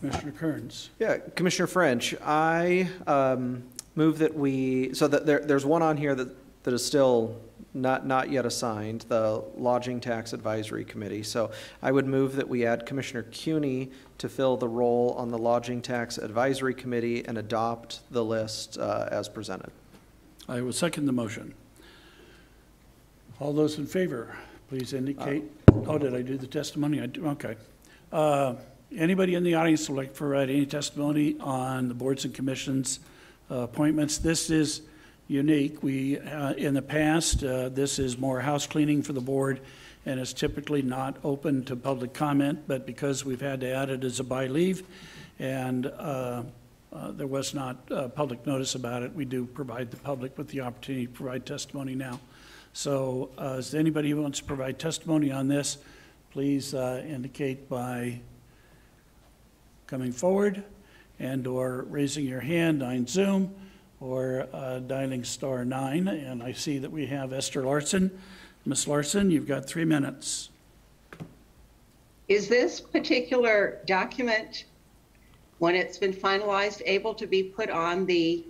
Commissioner Kerns. Yeah, Commissioner French, I um, move that we, so that there, there's one on here that, that is still not, not yet assigned, the Lodging Tax Advisory Committee. So I would move that we add Commissioner Kuney to fill the role on the Lodging Tax Advisory Committee and adopt the list uh, as presented. I will second the motion. All those in favor, please indicate. Oh, did I do the testimony? I do, okay. Uh, Anybody in the audience would like to provide any testimony on the boards and commissions uh, appointments? This is unique. We, uh, in the past, uh, this is more house cleaning for the board and is typically not open to public comment, but because we've had to add it as a by leave and uh, uh, there was not uh, public notice about it, we do provide the public with the opportunity to provide testimony now. So uh, there anybody who wants to provide testimony on this, please indicate by coming forward and/or raising your hand on Zoom or uh, dialing star nine. And I see that we have Esther Larson. Ms. Larson, you've got three minutes. Is this particular document, when it's been finalized, able to be put on the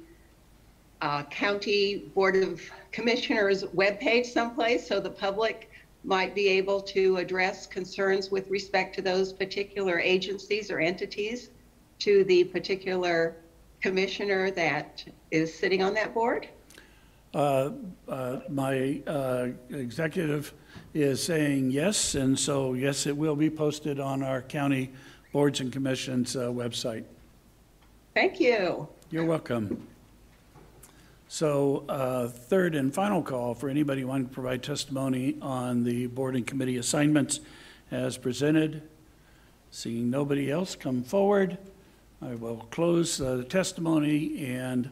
uh, County Board of Commissioners webpage someplace so the public might be able to address concerns with respect to those particular agencies or entities to the particular commissioner that is sitting on that board? Uh, uh, My uh, executive is saying yes, and so yes, it will be posted on our county boards and commissions uh, website. Thank you. You're welcome. So, uh, third and final call for anybody wanting to provide testimony on the board and committee assignments as presented. Seeing nobody else come forward, I will close uh, the testimony, and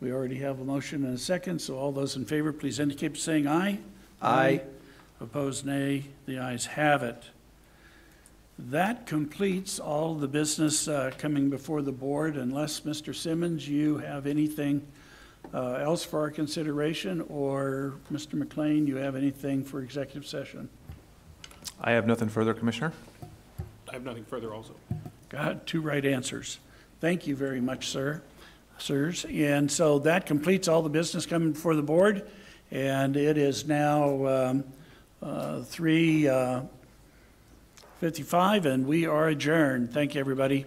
we already have a motion and a second, so all those in favor, please indicate by saying aye. Aye. Opposed, nay. The ayes have it. That completes all the business uh, coming before the board, unless, Mr. Simmons, you have anything uh, else for our consideration, or Mr. McLean, you have anything for executive session? I have nothing further, Commissioner. I have nothing further also. Got two right answers. Thank you very much, sir, sirs. And so that completes all the business coming before the board, and it is now um, uh, 3:55, and we are adjourned. Thank you, everybody.